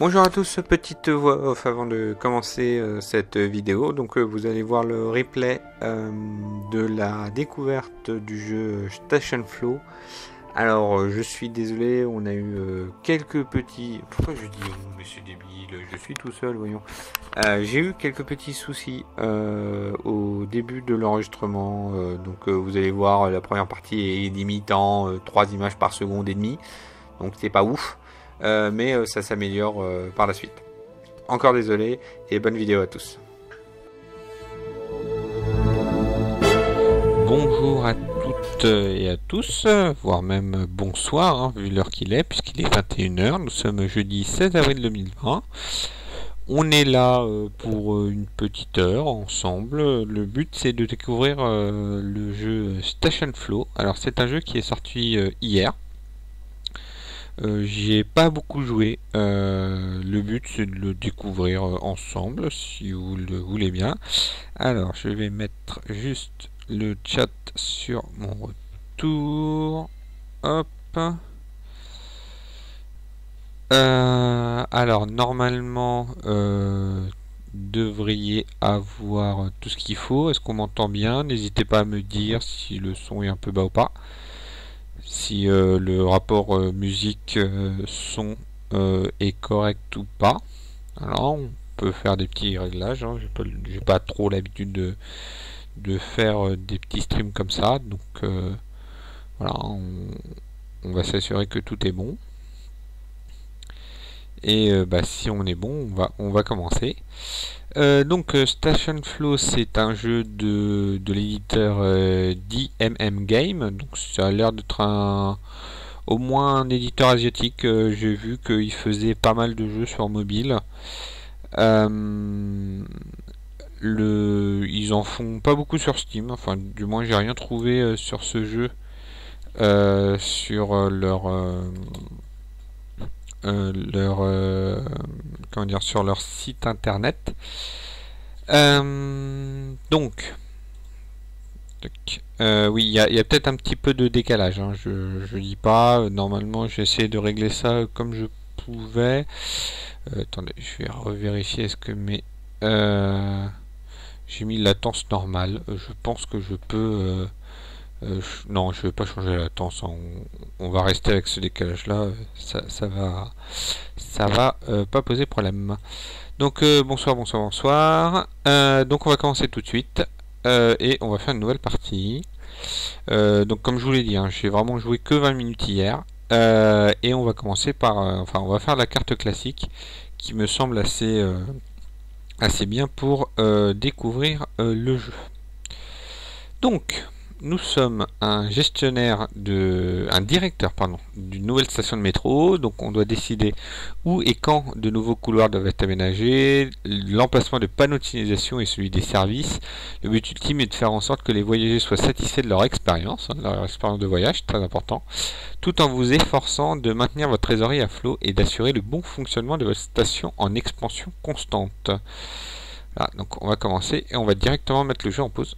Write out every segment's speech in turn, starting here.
Bonjour à tous, petite voix off avant de commencer euh, cette vidéo. Donc euh, vous allez voir le replay euh, de la découverte du jeu Station Flow. Alors je suis désolé, on a eu quelques petits... Pourquoi je dis oh, mais débile, je suis tout seul, voyons. J'ai eu quelques petits soucis au début de l'enregistrement. donc vous allez voir, la première partie est limitant 3 images par seconde et demi. Donc c'est pas ouf. Euh, mais euh, ça s'améliore euh, par la suite. Encore désolé et bonne vidéo à tous. Bonjour à toutes et à tous, voire même bonsoir, hein, vu l'heure qu'il est, puisqu'il est 21h. Nous sommes jeudi 16 avril 2020. On est là pour une petite heure ensemble. Le but c'est de découvrir le jeu Station Flow. Alors c'est un jeu qui est sorti hier, euh, J'y ai pas beaucoup joué. Euh, le but c'est de le découvrir euh, ensemble si vous le voulez bien. Alors je vais mettre juste le chat sur mon retour. Hop. alors normalement devriez avoir tout ce qu'il faut. Est-ce qu'on m'entend bien? N'hésitez pas à me dire si le son est un peu bas ou pas si euh, le rapport euh, musique euh, est correct ou pas. Alors on peut faire des petits réglages. Hein. J'ai pas, trop l'habitude de, faire des petits streams comme ça. Donc voilà, on va s'assurer que tout est bon. Et bah, si on est bon, on va, on va commencer. Euh, donc euh, Station Flow c'est un jeu de, de l'éditeur euh, DMM Game, donc ça a l'air d'être un au moins un éditeur asiatique, j'ai vu qu'il faisait pas mal de jeux sur mobile. le, ils en font pas beaucoup sur Steam, enfin du moins j'ai rien trouvé sur ce jeu sur leur euh, leur euh, comment dire sur leur site internet. Euh, donc, oui, il y a, peut-être un petit peu de décalage. Hein, je, je dis pas. Normalement, j'ai essayé de régler ça comme je pouvais. attendez, je vais revérifier. Est-ce que mes j'ai mis la latence normale. Je pense que je peux euh, non, je vais pas changer la latence. On, on, va rester avec ce décalage là. Ça, ça va, ça va euh, pas poser problème. Donc euh, bonsoir, bonsoir, bonsoir. donc on va commencer tout de suite et on va faire une nouvelle partie. donc comme je vous l'ai dit, hein, j'ai vraiment joué que 20 minutes hier et on va commencer par, enfin on va faire la carte classique qui me semble assez, assez bien pour découvrir le jeu. Donc nous sommes un gestionnaire de un directeur pardon d'une nouvelle station de métro. Donc on doit décider où et quand de nouveaux couloirs doivent être aménagés. L'emplacement de panneaux de et celui des services. Le but ultime est de faire en sorte que les voyageurs soient satisfaits de leur expérience hein, de leur expérience de voyage très important tout en vous efforçant de maintenir votre trésorerie à flot et d'assurer le bon fonctionnement de votre station en expansion constante. Donc on va commencer et on va directement mettre le jeu en pause.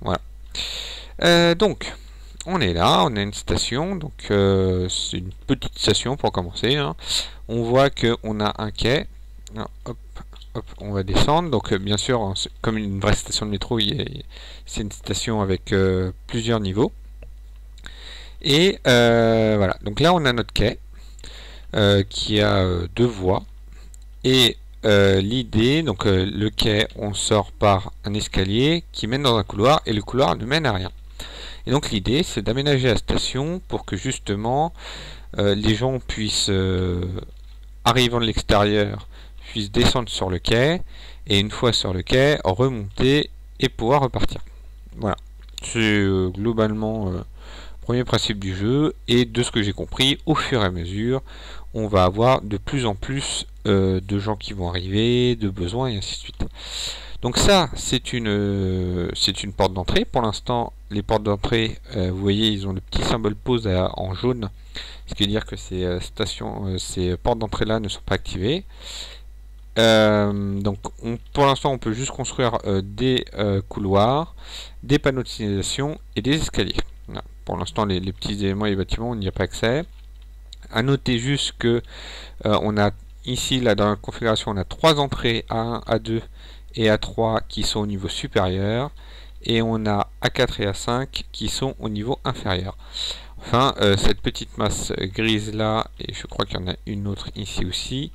Voilà euh, donc, on est là, on a une station, donc euh, c'est une petite station pour commencer. Hein. On voit qu'on a un quai. Hop, hop, on va descendre. Donc, euh, bien sûr, comme une vraie station de métro, c'est une station avec plusieurs niveaux. Et voilà, donc là, on a notre quai qui a deux voies. Et l'idée, donc le quai, on sort par un escalier qui mène dans un couloir et le couloir ne mène à rien. Et donc l'idée, c'est d'aménager la station pour que justement euh, les gens puissent, euh, arrivant de l'extérieur, puissent descendre sur le quai, et une fois sur le quai, remonter et pouvoir repartir. Voilà. C'est euh, globalement le premier principe du jeu, et de ce que j'ai compris, au fur et à mesure, on va avoir de plus en plus de gens qui vont arriver, de besoins, et ainsi de suite. Donc ça, c'est une, c'est une porte d'entrée. Pour l'instant, les portes d'entrée, euh, vous voyez, ils ont le petit symbole pause en jaune, ce qui veut dire que ces euh, stations, euh, ces portes d'entrée là ne sont pas activées. donc pour l'instant on peut juste construire des couloirs, des panneaux de signalisation et des escaliers. Pour l'instant les, petits éléments et les bâtiments on n'y a pas accès. À noter juste que on a ici, là, dans la configuration, on a trois entrées A1, A2 et A3 qui sont au niveau supérieur. Et on a A4 et A5 qui sont au niveau inférieur. Enfin, euh, cette petite masse grise là, et je crois qu'il y en a une autre ici aussi,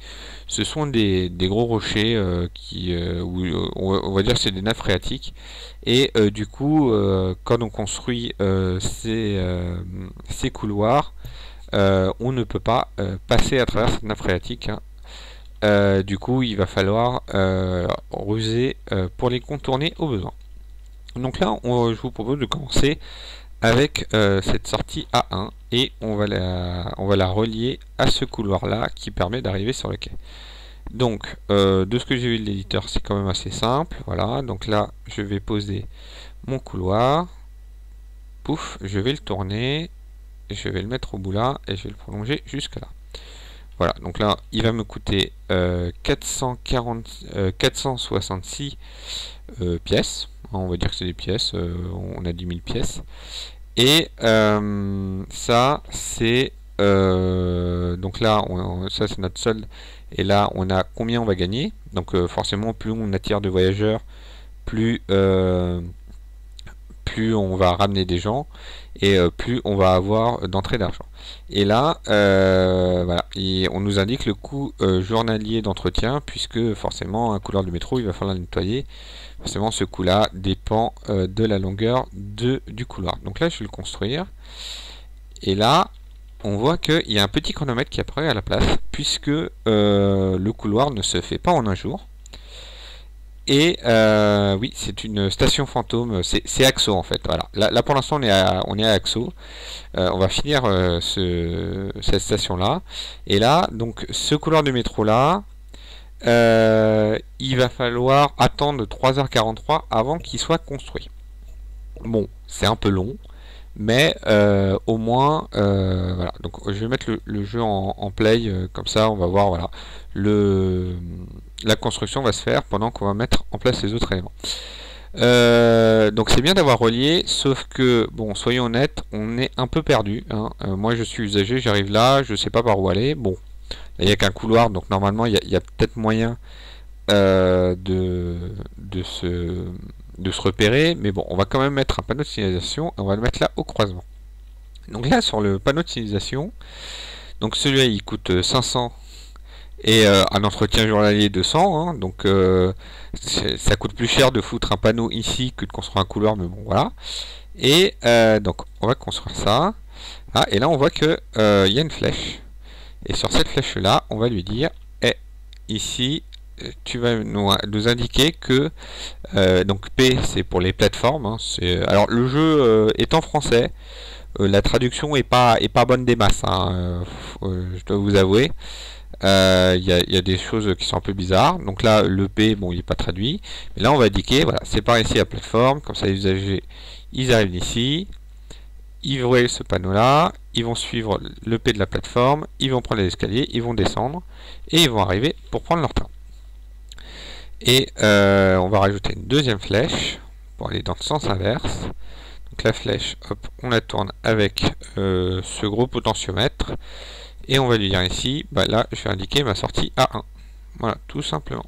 ce sont des, gros rochers euh, qui, euh, on va dire c'est des nappes phréatiques. Et du coup, quand on construit ces, ces, couloirs, on ne peut pas passer à travers cette nappe phréatique. Hein. Du coup, il va falloir ruser pour les contourner au besoin. Donc là, je vous propose de commencer avec euh, cette sortie A1 et on va, la, on va la relier à ce couloir là qui permet d'arriver sur le quai. Donc euh, de ce que j'ai vu de l'éditeur c'est quand même assez simple. Voilà, donc là je vais poser mon couloir. Pouf, je vais le tourner. Je vais le mettre au bout là et je vais le prolonger jusque là. Voilà, donc là il va me coûter 440, euh, 466 pièces on va dire que c'est des pièces, euh, on a 10 000 pièces. Et euh, ça, c'est... Euh, donc là, ça c'est notre solde. Et là, on a combien on va gagner? Donc forcément, plus on attire de voyageurs, plus, plus on va ramener des gens et plus on va avoir d'entrée d'argent. Et là, voilà, on nous indique le coût journalier d'entretien puisque forcément un couloir de métro, il va falloir le nettoyer forcément ce coup là dépend euh, de la longueur de, du couloir. Donc là je vais le construire. Et là on voit qu'il y a un petit chronomètre qui apparaît à la place puisque euh, le couloir ne se fait pas en un jour. Et euh, oui, c'est une station fantôme, c'est Axo en fait. Voilà. Là, pour l'instant on est à Axo. on va finir ce, cette station là. Et là, donc ce couloir de métro là, euh, il va falloir attendre 3h43 avant qu'il soit construit. Bon, c'est un peu long, mais euh, au moins, euh, voilà. Donc, je vais mettre le, jeu en, play, comme ça, on va voir, voilà, le, la construction va se faire pendant qu'on va mettre en place les autres éléments. donc c'est bien d'avoir relié, sauf que, bon, soyons honnêtes, on est un peu perdu. Hein. moi je suis usager, j'arrive là, je sais pas par où aller. Bon, il n'y a qu'un couloir, donc normalement il y a, peut-être moyen euh, de, de, se, de se repérer. Mais bon, on va quand même mettre un panneau de signalisation et on va le mettre là au croisement. Donc là sur le panneau de signalisation, donc celui-là il coûte 500 et euh, un entretien journalier 200. Hein, donc euh, ça coûte plus cher de foutre un panneau ici que de construire un couloir, mais bon voilà. Et donc on va construire ça. Ah, et là on voit que il y a une flèche. Et sur cette flèche-là, on va lui dire, eh, ici, euh, tu vas nous, indiquer que euh, donc P c'est pour les plateformes. Hein, alors le jeu euh, est en français. la traduction est pas est pas bonne des masses. Hein, je dois vous avouer. Il y, a des choses qui sont un peu bizarres. Donc là, le P, bon, il n'est pas traduit. Mais là, on va indiquer, voilà, c'est par ici la plateforme. Comme ça, les usagers, ils arrivent ici ils voient ce panneau là, ils vont suivre le P de la plateforme, ils vont prendre les escaliers, ils vont descendre et ils vont arriver pour prendre leur train. Et euh, on va rajouter une deuxième flèche pour aller dans le sens inverse. Donc la flèche, hop, on la tourne avec euh, ce gros potentiomètre et on va lui dire ici, bah là je vais indiquer ma sortie A1. Voilà, tout simplement.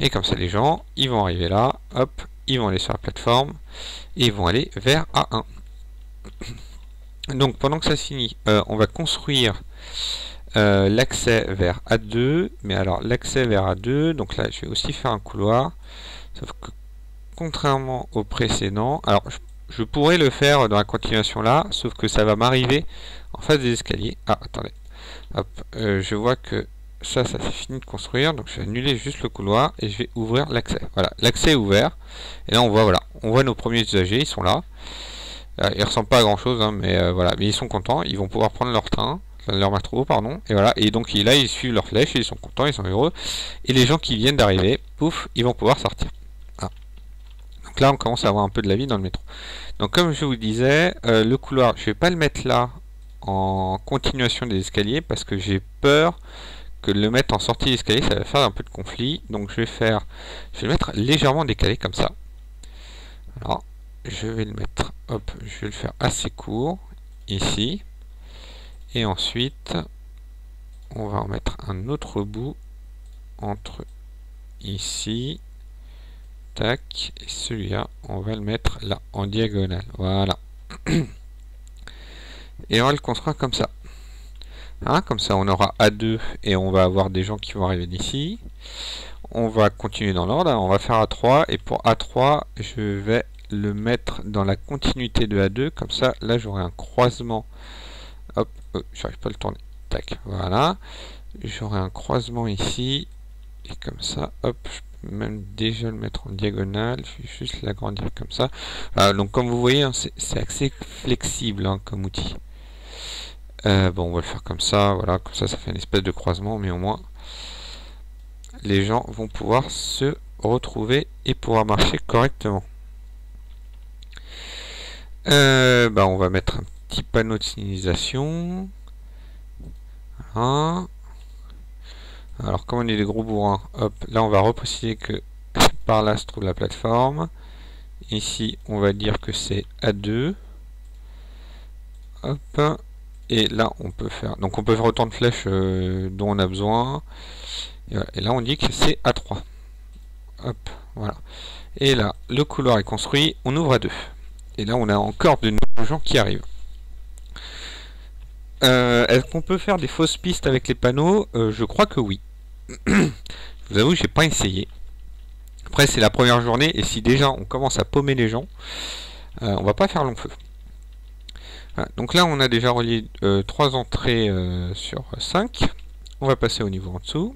Et comme ça les gens, ils vont arriver là, hop, ils vont aller sur la plateforme et ils vont aller vers A1. Donc pendant que ça finit, euh, on va construire euh, l'accès vers A2. Mais alors l'accès vers A2, donc là je vais aussi faire un couloir. Sauf que contrairement au précédent, alors je, pourrais le faire dans la continuation là, sauf que ça va m'arriver en face des escaliers. Ah attendez. Hop, euh, je vois que ça, ça c'est fini de construire. Donc je vais annuler juste le couloir et je vais ouvrir l'accès. Voilà, l'accès est ouvert. Et là on voit voilà, on voit nos premiers usagers, ils sont là. Euh, ils ressemblent pas à grand chose, hein, mais euh, voilà. Mais ils sont contents, ils vont pouvoir prendre leur train, leur métro, pardon. Et voilà. Et donc là, ils suivent leur flèche, ils sont contents, ils sont heureux. Et les gens qui viennent d'arriver, pouf, ils vont pouvoir sortir. Donc là, on commence à avoir un peu de la vie dans le métro. Donc comme je vous disais, le couloir, je vais pas le mettre là en continuation des escaliers parce que j'ai peur que le mettre en sortie d'escalier, ça va faire un peu de conflit. Donc je vais faire, je vais le mettre légèrement décalé comme ça. Alors, je vais le mettre, hop, je vais le faire assez court, ici. Et ensuite, on va en mettre un autre bout entre ici tac et celui-là on va le mettre là en diagonale voilà et on va le construire comme ça. Hein, comme ça on aura A2 et on va avoir des gens qui vont arriver d'ici. On va continuer dans l'ordre. On va faire A3 et pour A3 je vais le mettre dans la continuité de A2 comme ça là j'aurai un croisement. Hop euh, j'arrive pas à le tourner. Tac voilà. J'aurai un croisement ici. Et comme ça hop je peux même déjà le mettre en diagonale. Je vais juste l'agrandir comme ça. Donc comme vous voyez hein, c'est assez flexible hein, comme outil euh, bon on va le faire comme ça voilà comme ça ça fait une espèce de croisement mais au moins les gens vont pouvoir se retrouver et pouvoir marcher correctement euh, bah, on va mettre un petit panneau de signalisation. Alors, comme on est des gros bourrins, hop, là on va repréciser que par là se trouve la plateforme. Ici, on va dire que c'est A2. Hop. Et là, on peut faire. Donc, on peut faire autant de flèches euh, dont on a besoin. Et, là, on dit que c'est A3. Hop, voilà. Et là, le couloir est construit. On ouvre à 2. Et là, on a encore de nouveaux gens qui arrivent. Euh, est-ce qu'on peut faire des fausses pistes avec les panneaux? Euh, Je crois que oui. je vous avoue, j'ai pas essayé. Après, c'est la première journée, et si déjà on commence à paumer les gens, euh, on va pas faire long feu. Donc là, on a déjà relié trois entrées sur 5. On va passer au niveau en dessous.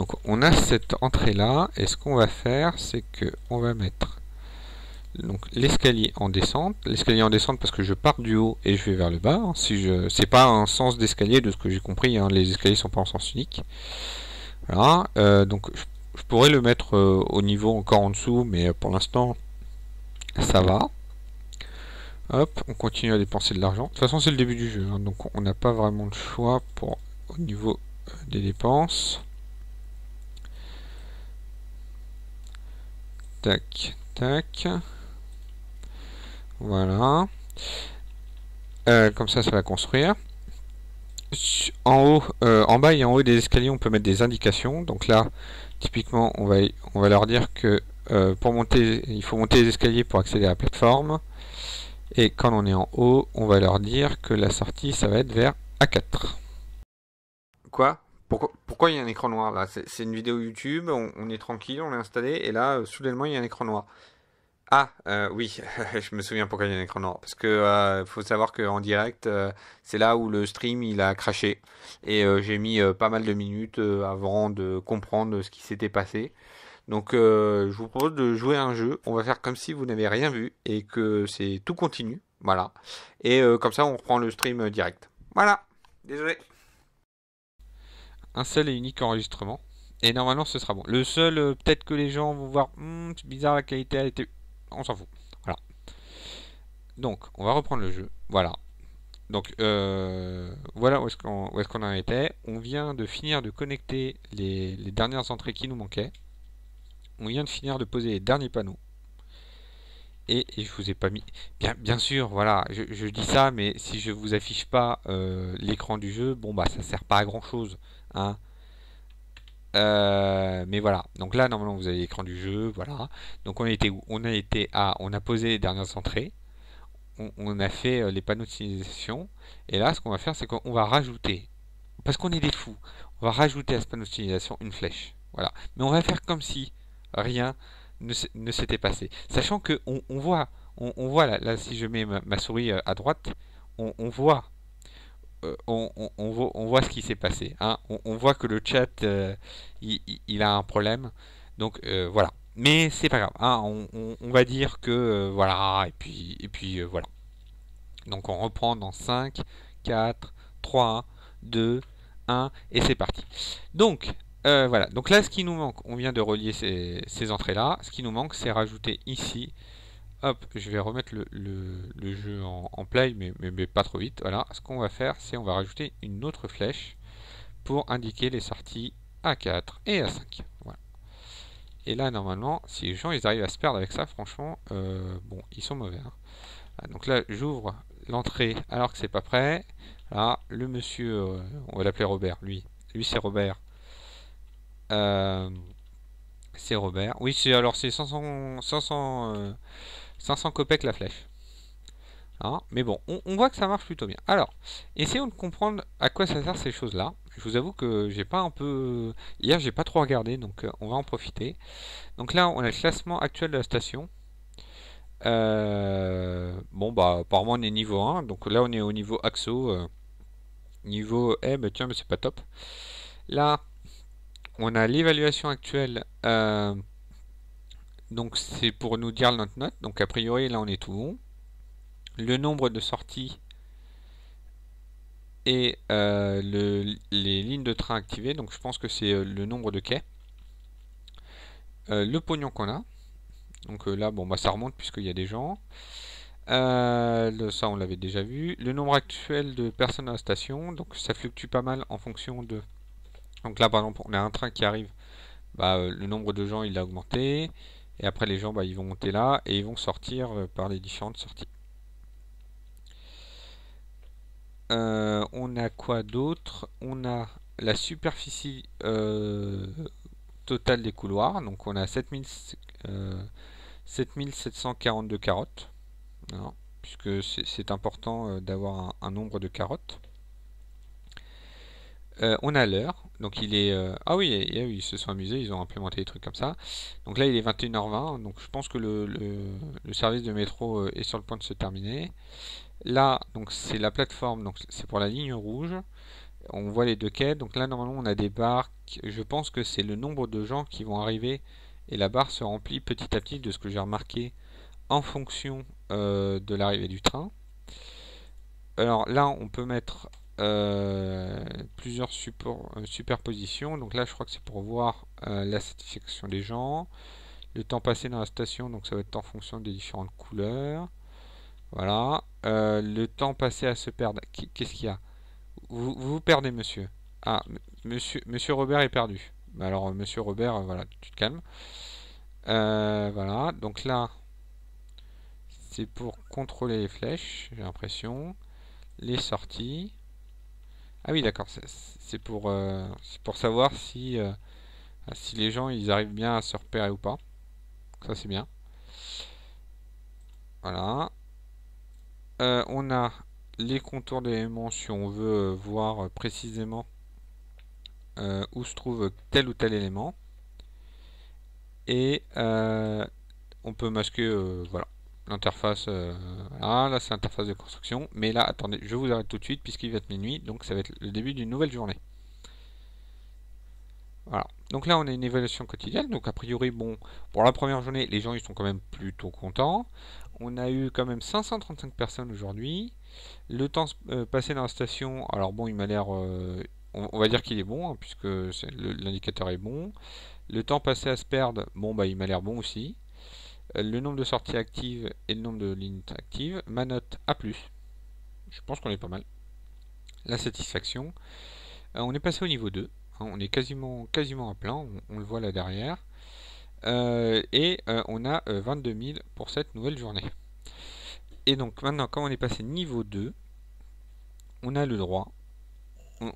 Donc on a cette entrée là, et ce qu'on va faire, c'est que on va mettre l'escalier en descente, l'escalier en descente parce que je pars du haut et je vais vers le bas. Hein. Si je, c'est pas un sens d'escalier de ce que j'ai compris, hein. les escaliers sont pas en sens unique. Voilà, euh, donc je, pourrais le mettre euh, au niveau encore en dessous, mais euh, pour l'instant ça va. Hop, on continue à dépenser de l'argent. De toute façon, c'est le début du jeu, hein. donc on n'a pas vraiment le choix pour au niveau des dépenses. Tac, tac. Voilà. Euh, comme ça, ça va construire. En haut, euh, en bas et en haut des escaliers, on peut mettre des indications. Donc là, typiquement, on va, on va leur dire que euh, pour monter, il faut monter les escaliers pour accéder à la plateforme. Et quand on est en haut, on va leur dire que la sortie, ça va être vers A4. Quoi? Pourquoi, il y a un écran noir là? C'est une vidéo YouTube, on, est tranquille, on l'a installé, et là, soudainement, il y a un écran noir. Ah euh, oui, je me souviens pourquoi il y a un écran noir. Parce que euh, faut savoir qu'en direct, euh, c'est là où le stream il a craché. Et j'ai mis pas mal de minutes avant de comprendre ce qui s'était passé. Donc je vous propose de jouer un jeu. On va faire comme si vous n'avez rien vu et que c'est tout continu. Voilà. Et comme ça on reprend le stream direct. Voilà. Désolé. Un seul et unique enregistrement. Et normalement ce sera bon. Le seul, peut-être que les gens vont voir, hmm, c'est bizarre la qualité a été on s'en fout. Voilà. Donc, on va reprendre le jeu. Voilà. Donc, euh, voilà où est-ce qu'on est qu'on en était. On vient de finir de connecter les, dernières entrées qui nous manquaient. On vient de finir de poser les derniers panneaux. Et, je vous ai pas mis... Bien, sûr, voilà, je, dis ça, mais si je vous affiche pas euh, l'écran du jeu, bon bah ça sert pas à grand chose. Hein. Euh, mais voilà, donc là normalement vous avez l'écran du jeu, voilà. Donc on a été où? On a été à, on a posé les dernières entrées, on, a fait euh, les panneaux de signalisation, et là ce qu'on va faire c'est qu'on va rajouter, parce qu'on est des fous, on va rajouter à ce panneau de signalisation une flèche, voilà. Mais on va faire comme si rien ne, s'était passé, sachant que on, voit, on, voit là, si je mets ma, souris euh, à droite, on voit euh, on, voit, ce qui s'est passé. Hein. On, voit que le chat, euh, il, a un problème. Donc euh, voilà. Mais c'est pas grave. Hein. On, va dire que voilà. Et puis, et puis voilà. Donc on reprend dans 5, 4, 3, 2, 1. Et c'est parti. Donc voilà. Donc là, ce qui nous manque, on vient de relier ces, ces entrées-là. Ce qui nous manque, c'est rajouter ici Hop, je vais remettre le, jeu en, play, mais, pas trop vite. Voilà, ce qu'on va faire, c'est on va rajouter une autre flèche pour indiquer les sorties A4 et A5. Voilà. Et là, normalement, si les gens ils arrivent à se perdre avec ça, franchement, euh, bon, ils sont mauvais. Hein. donc là, j'ouvre l'entrée alors que c'est pas prêt. Là, le monsieur, euh, on va l'appeler Robert, lui. Lui, c'est Robert. Euh, c'est Robert. Oui, c'est alors c'est 500, 500, 500 copecs la flèche. Hein, mais bon, on, voit que ça marche plutôt bien. Alors, essayons de comprendre à quoi ça sert ces choses-là. Je vous avoue que j'ai pas un peu... Hier, j'ai pas trop regardé, donc on va en profiter. Donc là, on a le classement actuel de la station. Euh, bon, bah, apparemment, on est niveau 1. Donc là, on est au niveau AXO. Euh, niveau, eh, bah tiens, mais c'est pas top. Là, on a l'évaluation actuelle. Euh, donc, c'est pour nous dire notre note. Donc, a priori, là, on est tout bon. Le nombre de sorties et le, les lignes de train activées. Donc, je pense que c'est le nombre de quais. le pognon qu'on a. Donc euh, là, bon, bah, ça remonte puisqu'il y a des gens. Euh, ça, on l'avait déjà vu. Le nombre actuel de personnes à la station, donc ça fluctue pas mal en fonction de. Donc là, par exemple, on a un train qui arrive. Bah, euh, le nombre de gens, il a augmenté. Et après, les gens, bah, ils vont monter là et ils vont sortir par les différentes sorties. on a quoi d'autre? On a la superficie totale des couloirs. Donc on a 7000 7742 carottes. puisque c'est important euh, d'avoir un, nombre de carottes. Euh, on a l'heure, donc il est... Euh, ah oui, ils se sont amusés, ils ont implémenté des trucs comme ça. Donc là il est 21h20, donc je pense que le, service de métro est sur le point de se terminer. Là, donc c'est la plateforme, c'est pour la ligne rouge. On voit les deux quais, donc là normalement on a des barques. Je pense que c'est le nombre de gens qui vont arriver et la barre se remplit petit à petit de ce que j'ai remarqué en fonction euh, de l'arrivée du train. Alors là, on peut mettre euh, plusieurs euh, superpositions. Donc là, je crois que c'est pour voir la satisfaction des gens. Le temps passé dans la station, donc ça va être en fonction des différentes couleurs. Voilà. le temps passé à se perdre. Qu'est-ce qu'il y a? Vous, vous, perdez, monsieur. Ah, monsieur, monsieur Robert est perdu. Bah, alors, euh, monsieur Robert, euh, voilà, tu te calmes. Euh, voilà, donc là, c'est pour contrôler les flèches, j'ai l'impression. Les sorties. Ah oui, d'accord, c'est pour, pour savoir si, si les gens ils arrivent bien à se repérer ou pas. Ça, c'est bien. Voilà. on a les contours d'éléments si on veut voir précisément euh, où se trouve tel ou tel élément. Et euh, on peut masquer euh, voilà l'interface. Ah, là, c'est l'interface de construction. Mais là, attendez, je vous arrête tout de suite puisqu'il va être minuit. Donc ça va être le début d'une nouvelle journée. Voilà. Donc là, on a une évaluation quotidienne. Donc a priori, bon, pour la première journée, les gens ils sont quand même plutôt contents. On a eu quand même 535 personnes aujourd'hui. Le temps passé dans la station, alors bon, il m'a l'air on, va dire qu'il est bon, hein, puisque l'indicateur est bon. Le temps passé à se perdre, bon bah il m'a l'air bon aussi. Euh, le nombre de sorties actives et le nombre de lignes actives. Ma note A+. Je pense qu'on est pas mal. La satisfaction. Euh, on est passé au niveau 2. Hein, on est quasiment, à plein. On, le voit là derrière. Euh, et on a 22 000 pour cette nouvelle journée. Et donc maintenant, quand on est passé niveau 2, on a le droit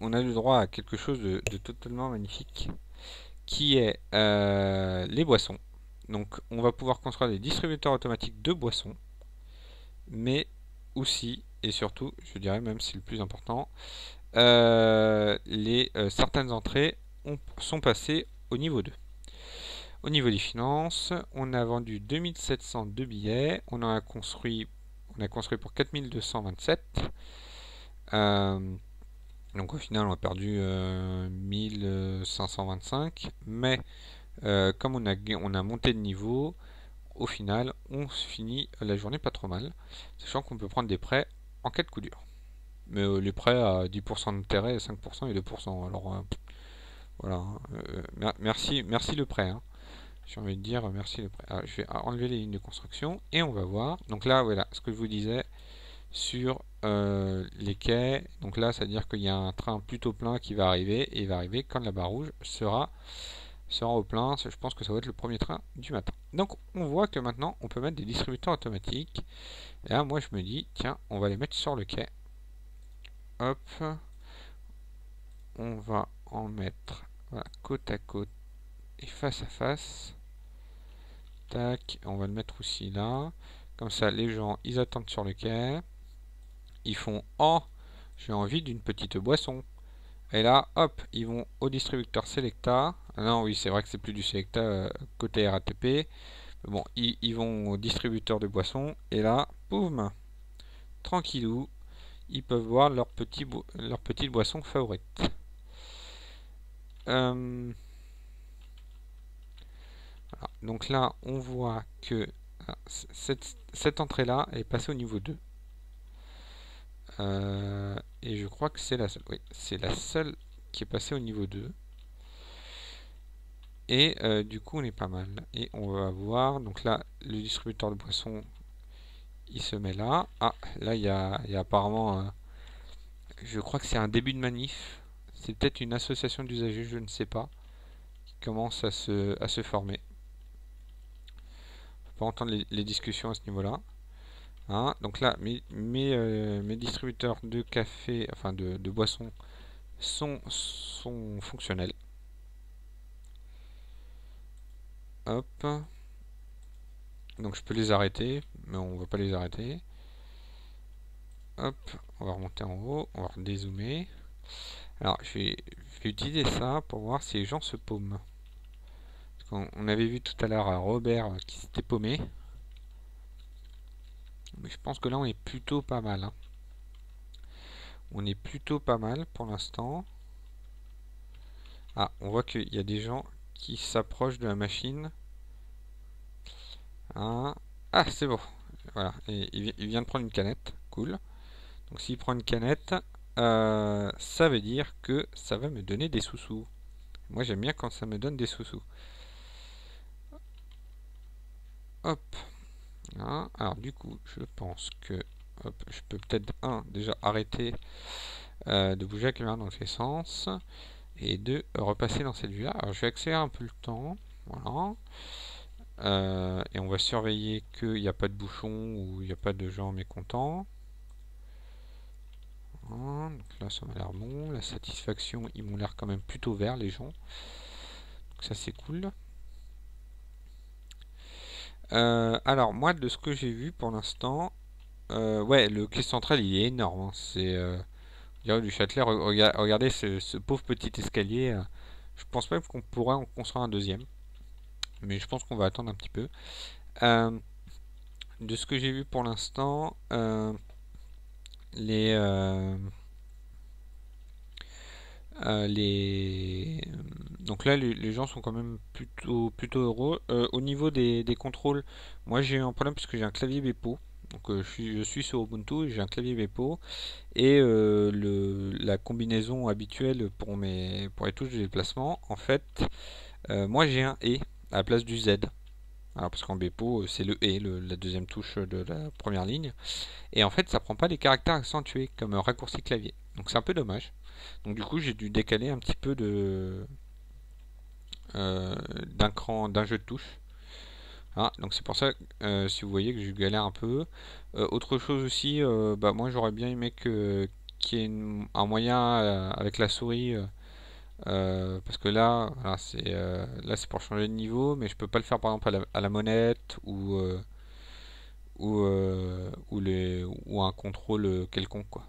on, a le droit à quelque chose de, totalement magnifique, qui est les boissons. Donc on va pouvoir construire des distributeurs automatiques de boissons, mais aussi et surtout, je dirais même c'est le plus important, euh, les euh, certaines entrées sont passées au niveau 2. Au niveau des finances, on a vendu 2702 billets, on en a construit, on a construit pour 4227. Euh, donc au final on a perdu 1525 euh, mais euh, comme on a, on a monté de niveau au final on finit la journée pas trop mal sachant qu'on peut prendre des prêts en cas de coup dur mais euh, les prêts à 10% d'intérêt 5% et 2% alors voilà merci merci le prêt hein. j'ai envie de dire merci le prêt je vais enlever les lignes de construction et on va voir donc là voilà ce que je vous disais sur euh, les quais. Donc là, c'est à dire qu'il y a un train plutôt plein qui va arriver et il va arriver quand la barre rouge sera, sera au plein. Je pense que ça va être le premier train du matin. Donc on voit que maintenant on peut mettre des distributeurs automatiques. Et là, moi je me dis, tiens, on va les mettre sur le quai. hop, on va en mettre côte à côte et face à face. Tac, on va le mettre aussi là. Comme ça, les gens, ils attendent sur le quai. Ils font « Oh, j'ai envie d'une petite boisson ». Et là, hop, ils vont au distributeur Selecta. Ah non, oui, c'est vrai que c'est plus du Selecta euh, côté RATP. Bon, ils, vont au distributeur de boissons. Et là, boum, tranquillou, ils peuvent voir leur, petit leur petite boisson favorite. Euh, Donc là, on voit que ah, cette, cette entrée-là est passée au niveau 2. Euh, et je crois que c'est la seule. Oui, c'est la seule qui est passée au niveau 2. Et euh, du coup, on est pas mal. Et on va voir. Donc là, le distributeur de boissons, il se met là. Ah, là, il y a, apparemment. je crois que c'est un début de manif. C'est peut-être une association d'usagers, je ne sais pas. Qui commence à se, à se former. On peut pas entendre les discussions à ce niveau-là. Hein, donc là, mes, euh, mes, distributeurs de café, enfin de, de boissons, sont, sont fonctionnels. Hop. Donc je peux les arrêter, mais on va pas les arrêter. Hop, on va remonter en haut, on va dézoomer. Alors je vais, utiliser ça pour voir si les gens se paument. On avait vu tout à l'heure Robert qui s'était paumé. Mais je pense que là, on est plutôt pas mal. Hein. On est plutôt pas mal pour l'instant. Ah, on voit qu'il y a des gens qui s'approchent de la machine. Ah, ah c'est bon. Voilà, il, vient de prendre une canette. Cool. Donc s'il prend une canette, euh, ça veut dire que ça va me donner des sous-sous. Moi j'aime bien quand ça me donne des sous-sous. Hop. Alors du coup, je pense que je peux peut-être déjà arrêter euh, de bouger la caméra dans ces sens et deux repasser dans cette vue là. Alors je vais accélérer un peu le temps, voilà. Euh, et on va surveiller qu'il n'y a pas de bouchon ou il n'y a pas de gens mécontents. donc là ça m'a l'air bon. La satisfaction, ils m'ont l'air quand même plutôt vert les gens. Donc ça c'est cool. Euh, alors, moi, de ce que j'ai vu pour l'instant, euh, ouais, le quai central, il est énorme. Hein. C'est euh, du Châtelet. regardez ce, pauvre petit escalier. je pense pas qu'on pourrait en construire un deuxième. Mais je pense qu'on va attendre un petit peu. de ce que j'ai vu pour l'instant, les euh, les... Donc là, les, gens sont quand même plutôt, plutôt heureux. Euh, au niveau des, contrôles, moi j'ai eu un problème puisque j'ai un clavier Bepo. Donc euh, je, suis, sur Ubuntu, j'ai un clavier Bepo et le, la combinaison habituelle pour, mes, les touches de déplacement, en fait, moi j'ai un E à la place du Z. Alors parce qu'en Bepo c'est le E, la deuxième touche de la première ligne. Et en fait ça prend pas les caractères accentués comme raccourci clavier. Donc c'est un peu dommage. Donc du coup j'ai dû décaler un petit peu de euh, d'un cran d'un jeu de touche. Ah, donc c'est pour ça euh, si vous voyez que je galère un peu. Euh, autre chose aussi, bah moi j'aurais bien aimé qu'il y ait un moyen avec la souris parce que là c'est là c'est pour changer de niveau mais je peux pas le faire par exemple à la, à la monette ou ou, ou un contrôle quelconque quoi.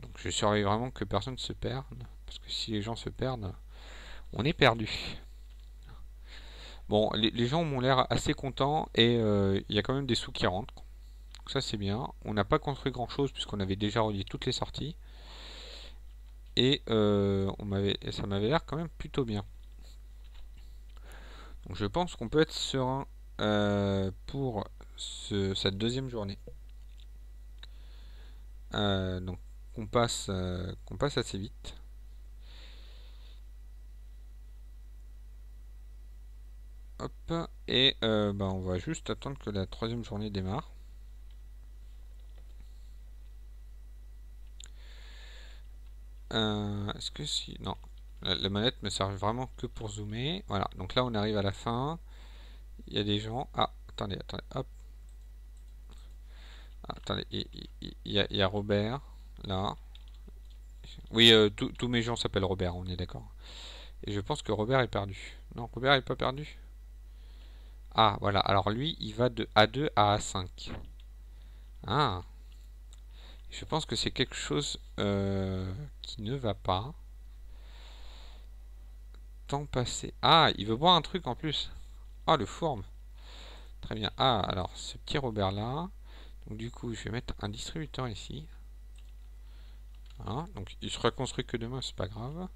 Donc je surveille vraiment que personne ne se perde, parce que si les gens se perdent, on est perdu. Bon, les, gens m'ont l'air assez contents et euh, il y a quand même des sous qui rentrent. Donc ça c'est bien. On n'a pas construit grand chose puisqu'on avait déjà relié toutes les sorties. Et euh, on ça m'avait l'air quand même plutôt bien. Donc je pense qu'on peut être serein euh, pour cette deuxième journée. donc qu'on passe assez vite. Hop, et euh, bah, on va juste attendre que la troisième journée démarre. Euh, est-ce que si... Non, la, manette me sert vraiment que pour zoomer. Voilà, donc là on arrive à la fin. Il y a des gens... Ah, attendez, attendez, hop. Ah, attendez, il y, a Robert. là. Oui, euh, tous mes gens s'appellent Robert, on est d'accord. Et je pense que Robert est perdu. Non, Robert est pas perdu. Ah, voilà. Alors lui, il va de A2 à A5. Ah. Je pense que c'est quelque chose euh, qui ne va pas. Temps passé. Ah, il veut boire un truc en plus. Ah, le fourme. Très bien. Ah, alors, ce petit Robert là. Donc du coup, je vais mettre un distributeur ici. Voilà. Donc il sera construit que demain, c'est pas grave.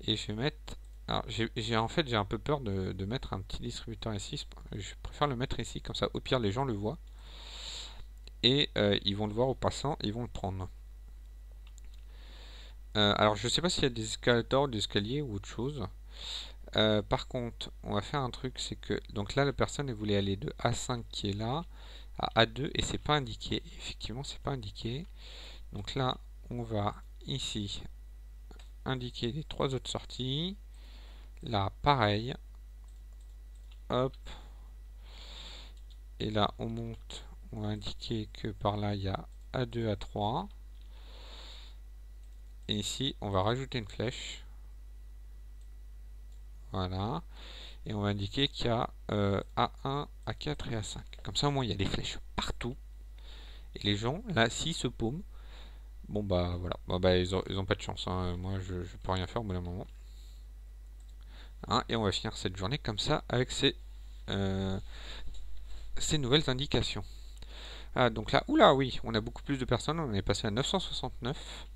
Et je vais mettre... Alors, en fait, j'ai un peu peur de, mettre un petit distributeur ici. Je préfère le mettre ici, comme ça, au pire, les gens le voient et euh, ils vont le voir au passant, ils vont le prendre. Euh, alors je sais pas s'il y a des escalators, des escaliers ou autre chose. Euh, par contre, on va faire un truc, c'est que donc là la personne voulait aller de A5 qui est là à A2 et c'est pas indiqué. Effectivement, c'est pas indiqué. Donc là, on va ici indiquer les trois autres sorties. Là, pareil. Hop. Et là, on monte on va indiquer que par là il y a A2, A3. Et ici, on va rajouter une flèche. Voilà. Et on va indiquer qu'il y a euh, A1, A4 et A5. Comme ça, au moins, il y a des flèches partout. Et les gens, là, s'ils se paument, bon, bah, voilà. bah, ils, ont, pas de chance. Hein. Moi, je, ne peux rien faire au bout d'un moment. Hein, et on va finir cette journée comme ça, avec ces, euh, ces nouvelles indications. Ah, donc là, oula, oui, on a beaucoup plus de personnes, on est passé à 969.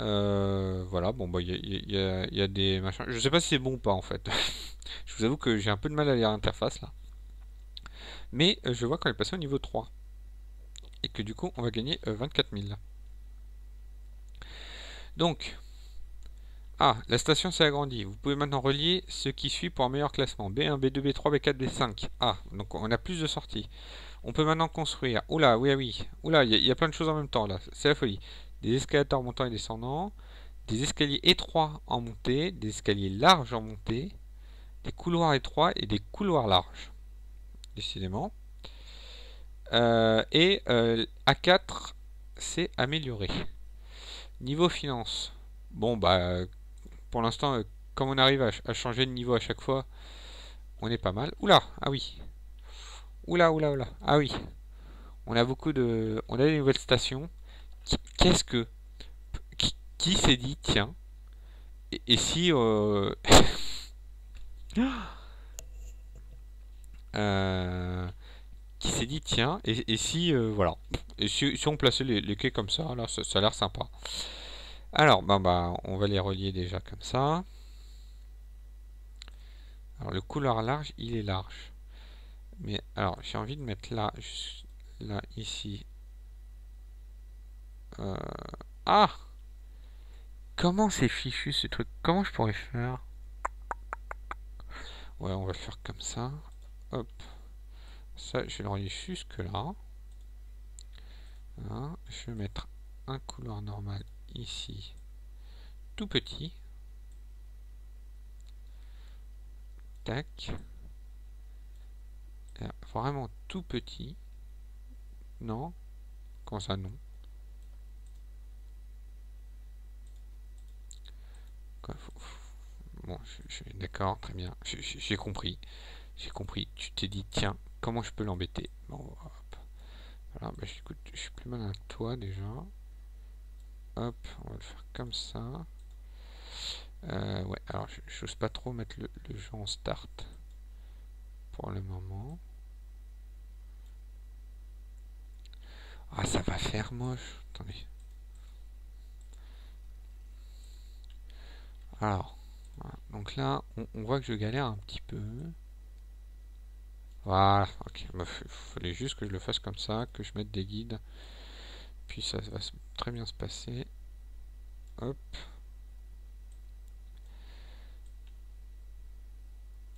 Euh, voilà, bon, bah, il y, a, des machins. Je sais pas si c'est bon ou pas, en fait. je vous avoue que j'ai un peu de mal à lire l'interface, là. Mais euh, je vois qu'on est passé au niveau 3. Et que du coup, on va gagner 24 euh, 000. Donc, ah, la station s'est agrandie. Vous pouvez maintenant relier ce qui suit pour un meilleur classement. B1, B2, B3, B4, B5. Ah, donc on a plus de sorties. On peut maintenant construire. Oula, oui, oui. Oula, il y, a plein de choses en même temps là. C'est la folie. Des escalators montants et descendants. Des escaliers étroits en montée. Des escaliers larges en montée. Des couloirs étroits et des couloirs larges. Décidément. Euh, et euh, A4, c'est amélioré. Niveau finance. Bon, bah, pour l'instant, euh, comme on arrive à, changer de niveau à chaque fois, on est pas mal. Oula, ah oui. Oula, oula, oula. Ah oui. On a beaucoup de... On a des nouvelles stations. Qu'est-ce que... Qui, s'est dit, tiens, et, si... Euh... euh... qui s'est dit, tiens, et, si... Voilà. Et si, on plaçait les, quais comme ça, là, ça a l'air sympa. Alors, ben, bah, on va les relier déjà comme ça. Alors, le couloir large, il est large. Mais, alors, j'ai envie de mettre là, là, ici. Euh, ah Comment c'est fichu ce truc? Comment je pourrais faire? Ouais, on va le faire comme ça. Hop. Ça, je vais le relier jusque là. Je vais mettre un couloir normal ici tout petit. Tac. Vraiment tout petit. Non. Comment ça non Bon, je, d'accord, très bien. J'ai compris. J'ai compris. Tu t'es dit, tiens, comment je peux l'embêter? Bon, hop. Bah, je suis plus malin que toi déjà. Hop, on va le faire comme ça. Euh, ouais, alors je n'ose pas trop mettre le, jeu en start pour le moment. Ah, ça va faire moche. Attendez. Alors, donc là, on, voit que je galère un petit peu. Voilà, ok. Il bah, fallait juste que je le fasse comme ça, que je mette des guides. Puis ça va très bien se passer. Hop.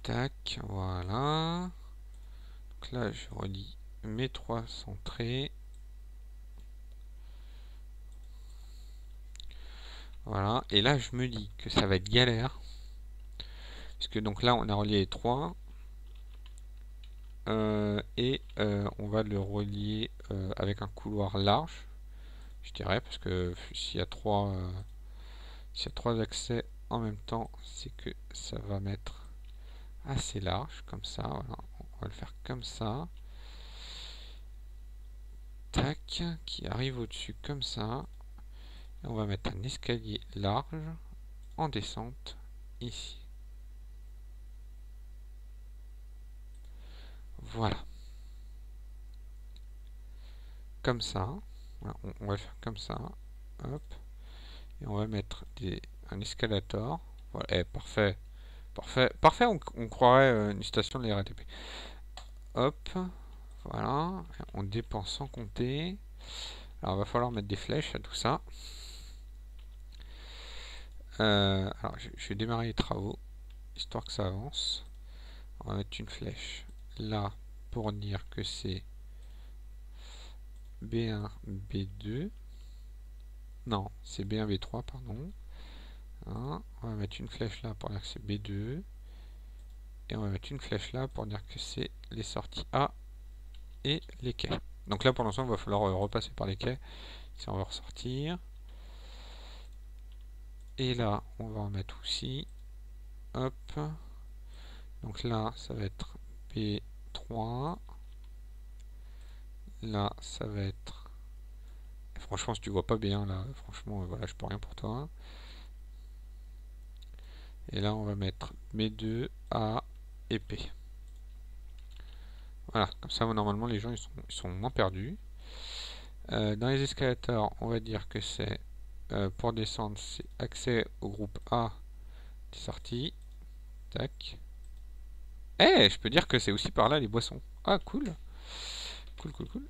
Tac, voilà. Donc là, je relis mes trois centrés. Voilà, et là je me dis que ça va être galère. Puisque donc là on a relié les trois. Euh, et euh, on va le relier euh, avec un couloir large je dirais, parce que s'il y a trois, s'il y a trois accès en même temps, c'est que ça va mettre assez large, comme ça, voilà. On va le faire comme ça. Tac, qui arrive au-dessus comme ça. Et on va mettre un escalier large en descente ici. Voilà. Comme ça. On, va faire comme ça. Hop. Et on va mettre des, un escalator. Voilà. Eh, parfait. Parfait. Parfait, on, croirait euh, une station de la RATP. Hop. Voilà. On dépense sans compter. Alors, il va falloir mettre des flèches à tout ça. Euh, alors, je, vais démarrer les travaux, histoire que ça avance. On va mettre une flèche là pour dire que c'est B1, B2. Non, c'est B1, B3, pardon. Hein, on va mettre une flèche là pour dire que c'est B2. Et on va mettre une flèche là pour dire que c'est les sorties A et les quais. Donc là pour l'instant il va falloir repasser par les quais si on va ressortir. Et là on va en mettre aussi. Hop. Donc là ça va être B3. Là ça va être... Franchement si tu vois pas bien là, franchement voilà je peux rien pour toi. Et là, on va mettre B2, A et P. Voilà, comme ça, normalement, les gens ils sont, moins perdus. Euh, dans les escalators, on va dire que c'est euh, pour descendre, c'est accès au groupe A des sorties. Tac. Eh, je peux dire que c'est aussi par là les boissons. Ah, cool. Cool, cool, cool.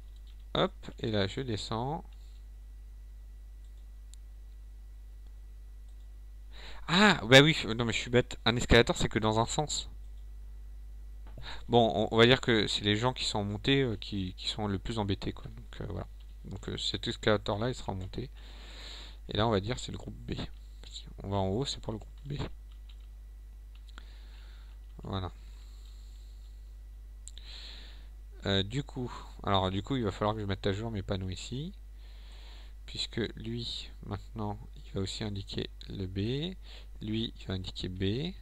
Hop, et là, je descends. Ah, bah oui, non mais je suis bête. Un escalator, c'est que dans un sens. Bon, on, va dire que c'est les gens qui sont montés euh, qui, sont le plus embêtés, quoi. Donc euh, voilà. Donc euh, cet escalator-là, il sera monté. Et là, on va dire c'est le groupe B. On va en haut, c'est pour le groupe B. Voilà. Du coup, alors du coup, il va falloir que je mette à jour mes panneaux ici puisque lui, maintenant, il va aussi indiquer le B. Lui, il va indiquer B.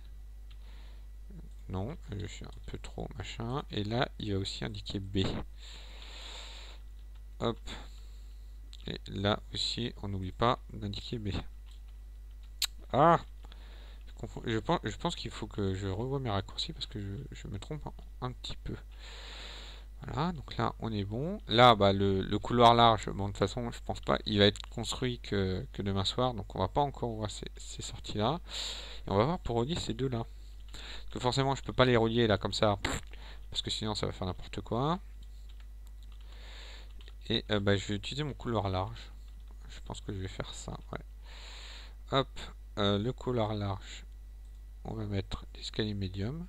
Non, je suis un peu trop machin. Et là, il va aussi indiquer B. Hop. Et là aussi, on n'oublie pas d'indiquer B. Ah je pense, je pense qu'il faut que je revoie mes raccourcis parce que je, me trompe un petit peu. Voilà, donc là on est bon. Là, bah, le, couloir large, bon de toute façon je pense pas, il va être construit que, demain soir, donc on va pas encore voir ces, sorties là. Et on va voir pour relier ces deux là. Parce que forcément je peux pas les relier là comme ça, parce que sinon ça va faire n'importe quoi. Et euh, bah, je vais utiliser mon couloir large. Je pense que je vais faire ça. Hop, euh, le couloir large, on va mettre l'escalier médium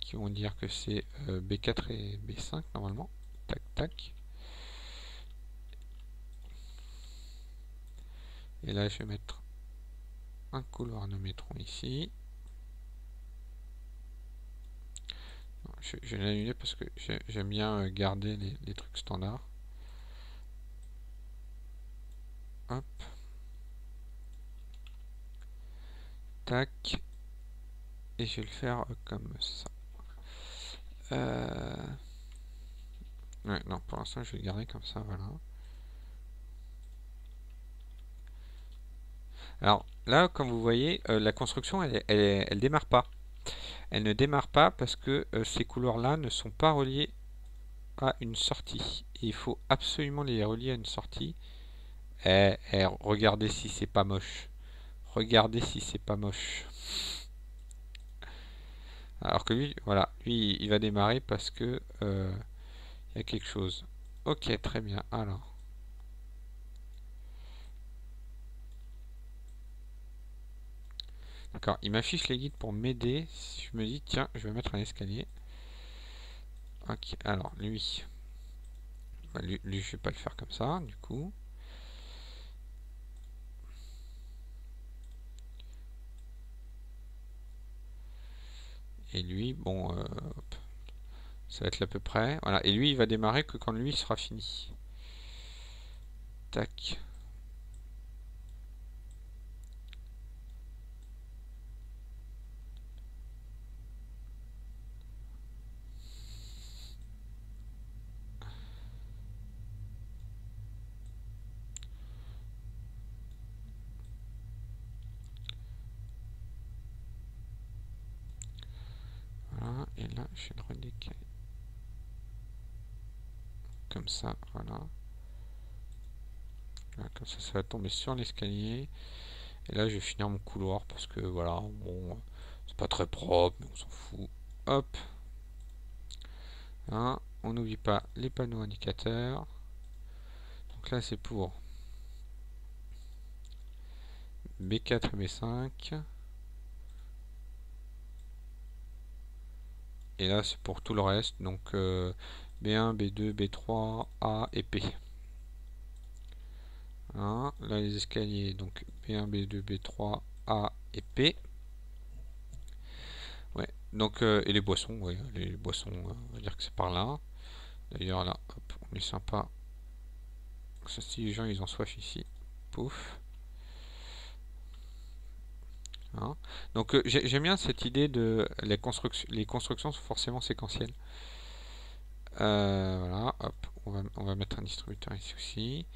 qui vont dire que c'est euh, B4 et B5 normalement. Tac, tac. Et là, je vais mettre un couloir métron ici. je, vais l'annuler parce que j'aime bien euh, garder les, les trucs standards. Hop. Tac et je vais le faire comme ça. Euh... Ouais, non, pour l'instant, je vais le garder comme ça, voilà. Alors, là, comme vous voyez, euh, la construction, elle, elle, elle, démarre pas. Elle ne démarre pas parce que euh, ces couleurs-là ne sont pas reliées à une sortie. il faut absolument les relier à une sortie. Eh, eh, regardez si c'est pas moche. Regardez si c'est pas moche. Alors que lui, voilà, lui, il va démarrer parce que euh, il y a quelque chose. Ok, très bien. Alors. D'accord, il m'affiche les guides pour m'aider. Je me dis, tiens, je vais mettre un escalier. Ok, alors lui, bah, lui, lui, je vais pas le faire comme ça, du coup. Et lui, bon, euh, ça va être à peu près. Voilà. Et lui, il va démarrer que quand lui sera fini. Tac. Et là, je vais le redécaler. Comme ça, voilà. Comme ça, ça va tomber sur l'escalier. Et là, je vais finir mon couloir parce que, voilà, bon, c'est pas très propre, mais on s'en fout. Hop. Hein, on n'oublie pas les panneaux indicateurs. Donc là, c'est pour B4 et B5. Et là, c'est pour tout le reste. Donc euh, B1, B2, B3, A et P. Hein, là, les escaliers. Donc B1, B2, B3, A et P. Ouais. Donc, euh, et les boissons. Les boissons, euh, on va dire que c'est par là. D'ailleurs, là, hop, on est sympa. Ça, si les gens, ils ont soif ici. Pouf. Hein. Donc euh, j'aime bien cette idée de les constructions, les constructions sont forcément séquentielles. Euh, voilà, hop, on va, on va mettre un distributeur ici aussi.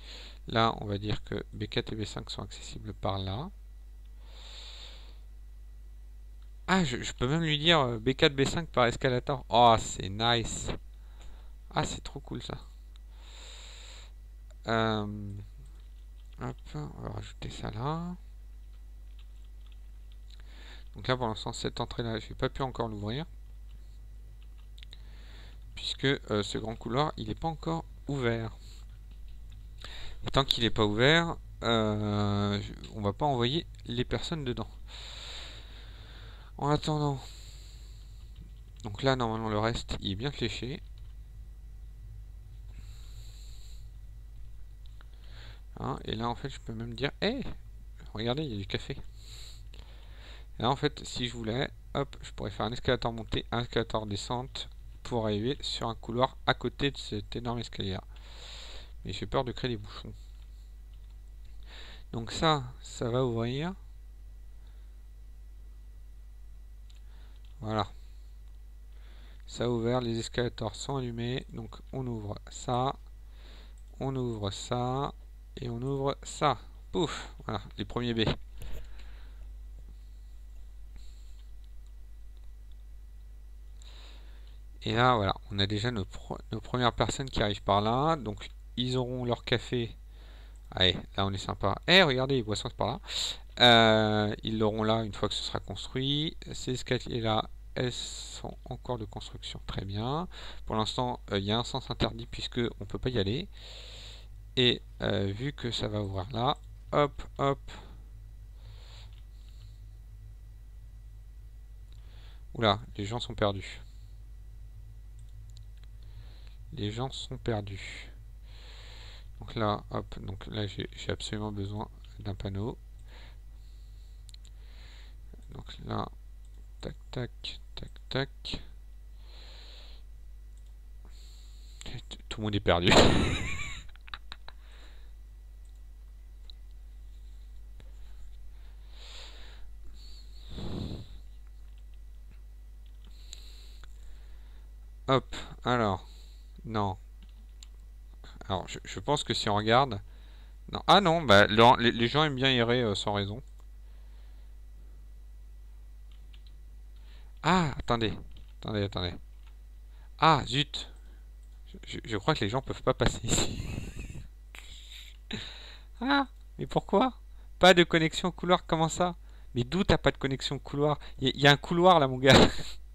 Là, on va dire que B4 et B5 sont accessibles par là. Ah, je, peux même lui dire B4, euh, B5 par escalator. Oh, c'est nice. Ah, c'est trop cool ça. hop, on va rajouter ça là. Donc là, pour l'instant, cette entrée-là, je n'ai pas pu encore l'ouvrir. Puisque euh, ce grand couloir, il n'est pas encore ouvert. Et tant qu'il n'est pas ouvert, euh, on va pas envoyer les personnes dedans. En attendant, donc là, normalement, le reste, il est bien fléché. Hein, et là, en fait, je peux même dire, hé, regardez, il y a du café. Là, en fait, si je voulais, hop, je pourrais faire un escalator montée, un escalator descente pour arriver sur un couloir à côté de cet énorme escalier. Mais j'ai peur de créer des bouchons. Donc ça, ça va ouvrir. Voilà. Ça a ouvert, les escalators sont allumés. Donc on ouvre ça, on ouvre ça, et on ouvre ça. Pouf Voilà, les premiers B. Et là, voilà, on a déjà nos, premières personnes qui arrivent par là. Donc, ils auront leur café. Allez, là, on est sympa. Eh, regardez, les boissons, par là. Euh, ils l'auront là une fois que ce sera construit. Ces escaliers-là, elles sont encore de construction. Très bien. Pour l'instant, euh, il y a un sens interdit puisque on peut pas y aller. Et euh, vu que ça va ouvrir là, hop, hop. Oula, les gens sont perdus. Les gens sont perdus. Donc là, hop, donc là j'ai absolument besoin d'un panneau. Donc là, tac, tac, tac, tac. Tout le monde est perdu. Hop, alors. Non. Alors, je, pense que si on regarde... Non. Ah non, bah, les, gens aiment bien errer euh, sans raison. Ah, attendez. Attendez, attendez. Ah, zut. Je, crois que les gens peuvent pas passer ici. ah, mais pourquoi? Pas de connexion couloir, comment ça? Mais d'où t'as pas de connexion couloir? Il y, y, a un couloir là, mon gars.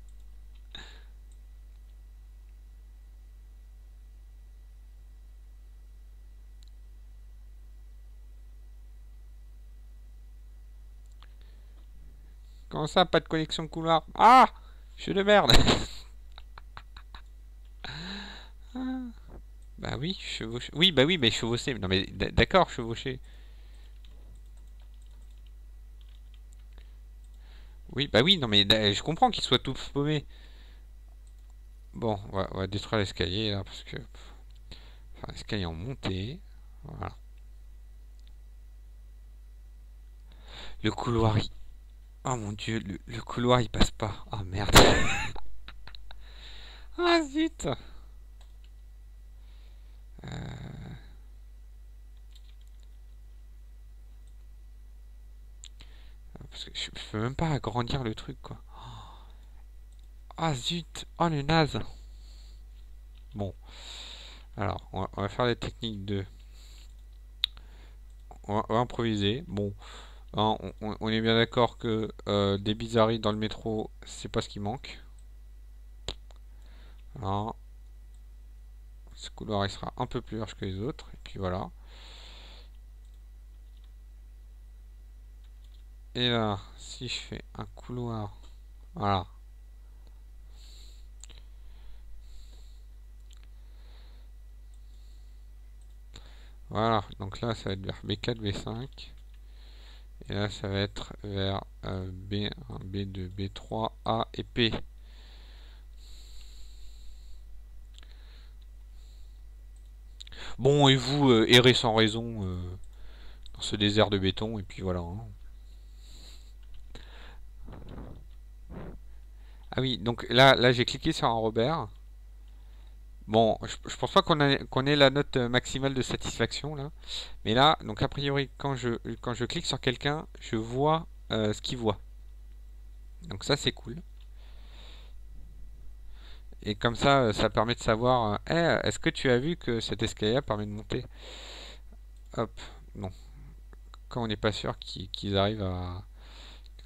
Comment ça, pas de connexion couloir? Ah Je suis de merde. Ah. Bah oui, chevaucher. Oui, bah oui, mais chevaucher. Non mais d'accord, chevaucher. Oui, bah oui, non mais je comprends qu'il soit tout paumé. Bon, on va, on va détruire l'escalier là, parce que... Enfin, l'escalier en montée. Voilà. Le couloir Oh mon dieu, le, couloir il passe pas. Oh merde. ah zut. Euh... Parce que je, peux même pas agrandir le truc quoi. Ah zut. Oh le naze. Bon. Alors, on va, faire des techniques de... On va, improviser. Bon. Hein, on, est bien d'accord que euh, des bizarreries dans le métro, c'est pas ce qui manque. Voilà. Ce couloir il sera un peu plus large que les autres. Et puis voilà. Et là, si je fais un couloir, voilà. Voilà, donc là ça va être vers B4, B5. Et là ça va être vers B1, B2, B3, A et P. Bon, et vous euh, errez sans raison euh, dans ce désert de béton, et puis voilà. Hein. Ah oui, donc là, là j'ai cliqué sur un Robert. Bon, je, pense pas qu'on ait la note maximale de satisfaction là. Mais là, donc a priori, quand je, quand je clique sur quelqu'un, je vois euh, ce qu'il voit. Donc ça, c'est cool. Et comme ça, euh, ça permet de savoir, euh, est-ce que tu as vu que cet escalier permet de monter? Hop, non. Quand on n'est pas sûr qu'ils arrivent à...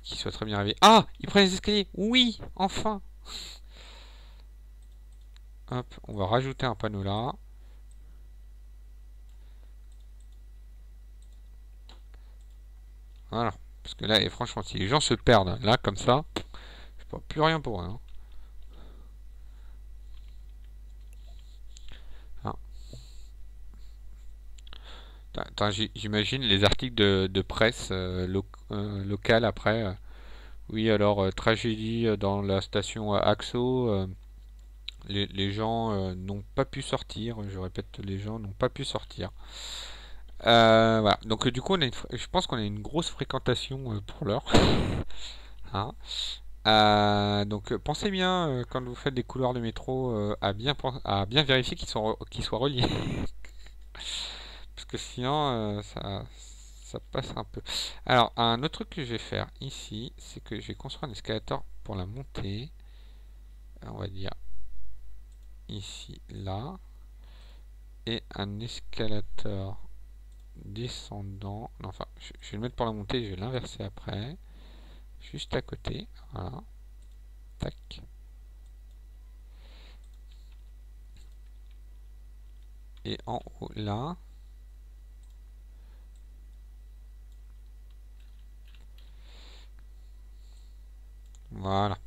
qu'ils soient très bien arrivés. Ah Ils prennent les escaliers Oui Enfin On va rajouter un panneau là. Voilà. Parce que là, et franchement, si les gens se perdent là, comme ça, je peux plus rien pour eux. Hein. Ah. J'imagine les articles de, presse euh, euh, locale après. Euh. oui, alors, tragédie dans la station Axo les, gens euh, n'ont pas pu sortir. Je répète, les gens n'ont pas pu sortir. Euh, voilà. Donc du coup, je pense qu'on a une grosse fréquentation euh, pour l'heure. Hein. donc pensez bien quand vous faites des couloirs de métro à bien vérifier qu'ils sont soient reliés. Parce que sinon ça passe un peu. Alors un autre truc que je vais faire ici, c'est que je vais construire un escalator pour la montée. On va dire ici, là, et un escalator descendant. enfin, je, vais le mettre pour la montée, je vais l'inverser après. Juste à côté, voilà. Tac. Et en haut, là. Voilà.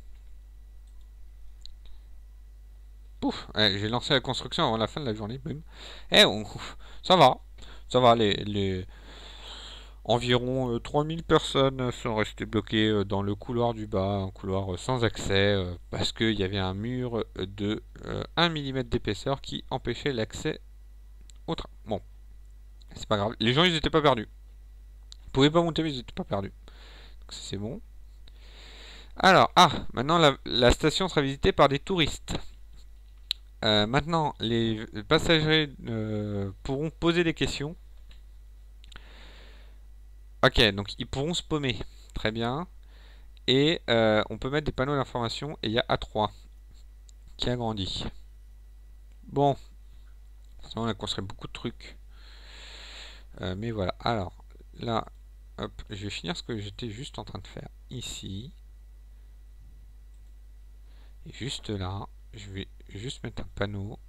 Pouf, j'ai lancé la construction avant la fin de la journée. Eh, ça va. Ça va, les, environ 3000 euh, personnes sont restées bloquées euh, dans le couloir du bas, un couloir euh, sans accès, parce qu'il y avait un mur de 1 mm d'épaisseur qui empêchait l'accès au train. Bon, c'est pas grave. Les gens, ils étaient pas perdus. Ils pouvaient pas monter, mais ils étaient pas perdus. Donc c'est bon. Alors, ah, maintenant la station sera visitée par des touristes. Euh, maintenant, les passagers euh, pourront poser des questions. Ok, donc ils pourront se paumer. Très bien. Et euh, on peut mettre des panneaux d'information. Et il y a A3 qui a grandi. Bon. on a construit beaucoup de trucs. mais voilà. Alors, là, hop, je vais finir ce que j'étais juste en train de faire ici. Et juste là je vais juste mettre un panneau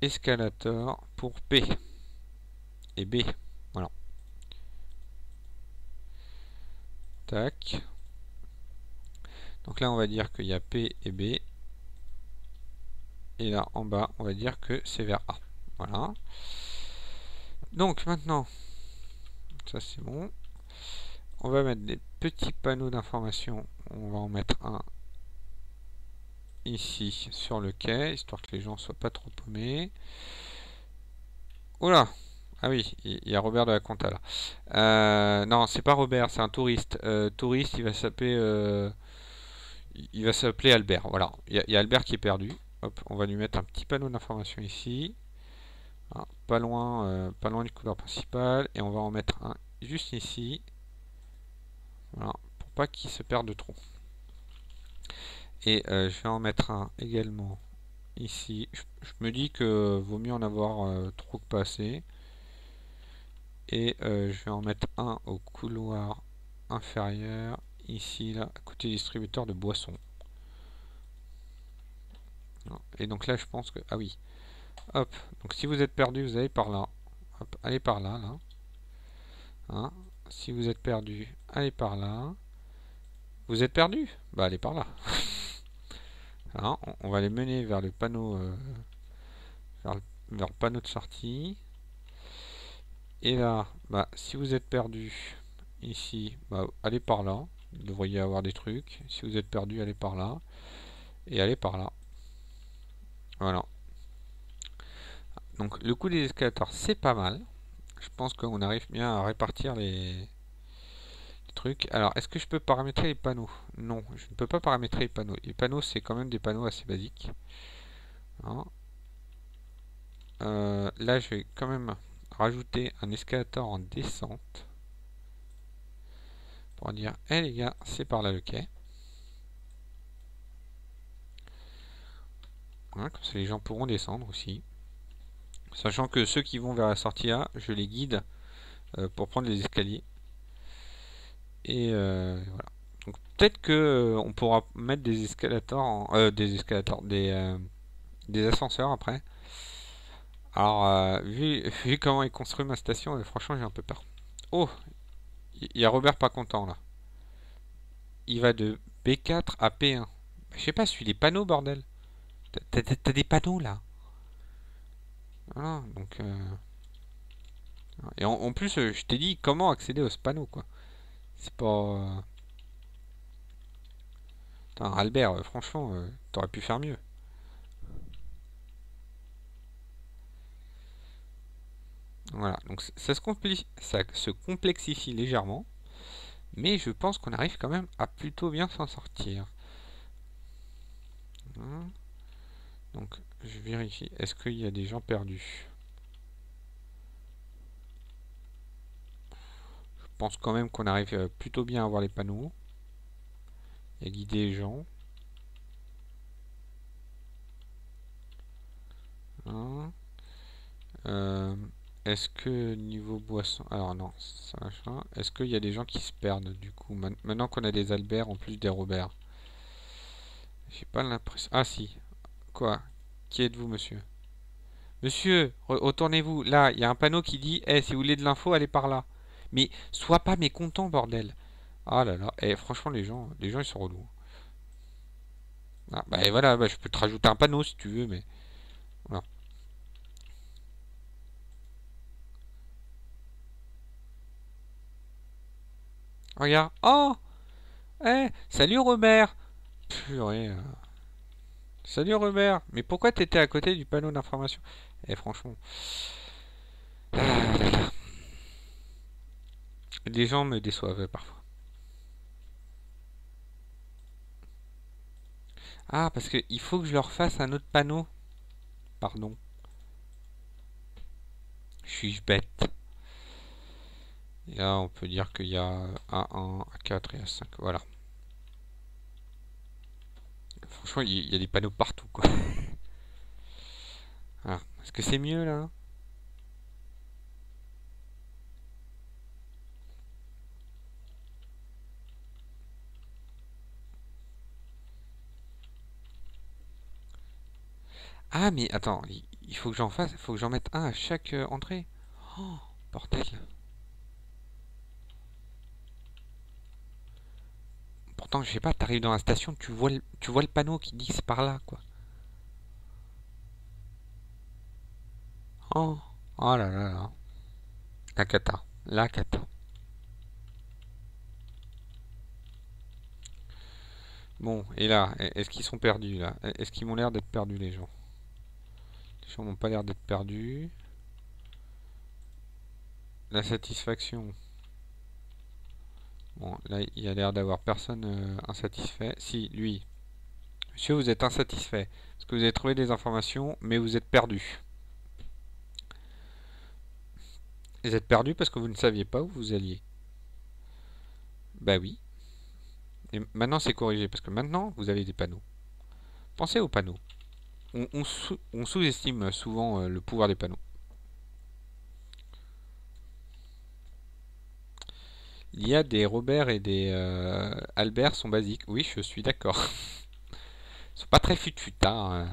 escalator pour P et B. Voilà. Tac. Donc là, on va dire qu'il y a P et B. Et là, en bas, on va dire que c'est vers A. Voilà. Donc maintenant, ça c'est bon. On va mettre des petits panneaux d'information. On va en mettre un ici sur le quai, histoire que les gens soient pas trop paumés. Oula Ah oui, il y a Robert de la Compta là. Euh, non, c'est pas Robert, c'est un touriste. Euh, touriste, il va s'appeler, euh, il va s'appeler Albert. Voilà, il y, a Albert qui est perdu. Hop, on va lui mettre un petit panneau d'information ici, ah, pas loin, pas loin du couloir principal, et on va en mettre un juste ici. Voilà, pour pas qu'il se perde trop. Et je vais en mettre un également ici. Je, me dis que vaut mieux en avoir trop que pas assez. Et euh, je vais en mettre un au couloir inférieur, ici, là, à côté distributeur de boissons. Et donc là, je pense que... Ah oui. Hop. Donc si vous êtes perdu, vous allez par là. Allez par là, là. Hein. si vous êtes perdu, allez par là. Vous êtes perdu Bah allez par là. on, va les mener vers le panneau... Euh, vers le panneau de sortie. Et là, bah, si vous êtes perdu ici, bah, allez par là. Vous devriez avoir des trucs. Si vous êtes perdu, allez par là. Et allez par là. Voilà. Donc le coup des escalators, c'est pas mal. Je pense qu'on arrive bien à répartir les, Alors, est-ce que je peux paramétrer les panneaux? Non, je ne peux pas paramétrer les panneaux. Les panneaux, c'est quand même des panneaux assez basiques. Hein. Euh, là, je vais quand même rajouter un escalator en descente pour dire hé les gars c'est par là le quai comme ça les gens pourront descendre aussi sachant que ceux qui vont vers la sortie A je les guide euh, pour prendre les escaliers et euh, voilà donc peut-être que euh, on pourra mettre des escalators des escalators des, des ascenseurs après alors, euh, vu, vu, comment est construit ma station, euh, franchement, j'ai un peu peur. Oh Il y a Robert pas content, là. Il va de B4 à P1. Je sais pas, suis les panneaux, bordel. T'as des panneaux, là. Voilà, donc... Euh, et en, plus, je t'ai dit comment accéder aux panneaux, quoi. C'est pas... Albert, franchement, t'aurais pu faire mieux. Voilà, donc ça se, ça se complexifie légèrement, mais je pense qu'on arrive quand même à plutôt bien s'en sortir. Hein? Donc je vérifie, est-ce qu'il y a des gens perdus? Pense quand même qu'on arrive euh, plutôt bien à voir les panneaux et à guider les gens. Hein euh, est-ce que niveau boisson... Alors non, ça. Est-ce qu'il y a des gens qui se perdent du coup Maintenant qu'on a des Albert en plus des Robert. J'ai pas l'impression... Ah si. Quoi? Qui êtes-vous monsieur? Monsieur, retournez-vous. Là, il y a un panneau qui dit Eh, si vous voulez de l'info, allez par là. Mais sois pas mécontent, bordel. Ah là là. Eh, franchement, les gens, les gens, ils sont relous. Ah, bah voilà, bah, je peux te rajouter un panneau si tu veux, mais... Voilà. Regarde. Oh Eh Salut Robert Purée. Euh. Salut Robert Mais pourquoi t'étais à côté du panneau d'information? Eh franchement. Ah, Les gens me déçoivent parfois. Ah, parce qu'il faut que je leur fasse un autre panneau. Pardon. Suis-je bête et là, on peut dire qu'il y a A1, A4 et A5. Voilà. Franchement, il y a des panneaux partout, quoi. Est-ce que c'est mieux, là? Ah, mais attends, il faut que j'en fasse, faut que j'en mette un à chaque euh, entrée. Oh, bordel. Pourtant, je sais pas, t'arrives dans la station, tu vois le, tu vois le panneau qui dit c'est par là, quoi. Oh, oh là là là. La cata, la cata. Bon, et là, est-ce qu'ils sont perdus, là? Est-ce qu'ils m'ont l'air d'être perdus, les gens? Les n'ont pas l'air d'être perdus. la satisfaction. Bon, là, il y a l'air d'avoir personne euh, insatisfait. Si, lui. Monsieur, vous êtes insatisfait. Parce que vous avez trouvé des informations, mais vous êtes perdu. Vous êtes perdu parce que vous ne saviez pas où vous alliez. Bah oui. Et maintenant, c'est corrigé, parce que maintenant, vous avez des panneaux. Pensez aux panneaux. On, sous-estime souvent euh, le pouvoir des panneaux. Il y a des Robert et des euh, Albert sont basiques. Oui, je suis d'accord. ils sont pas très fut hein.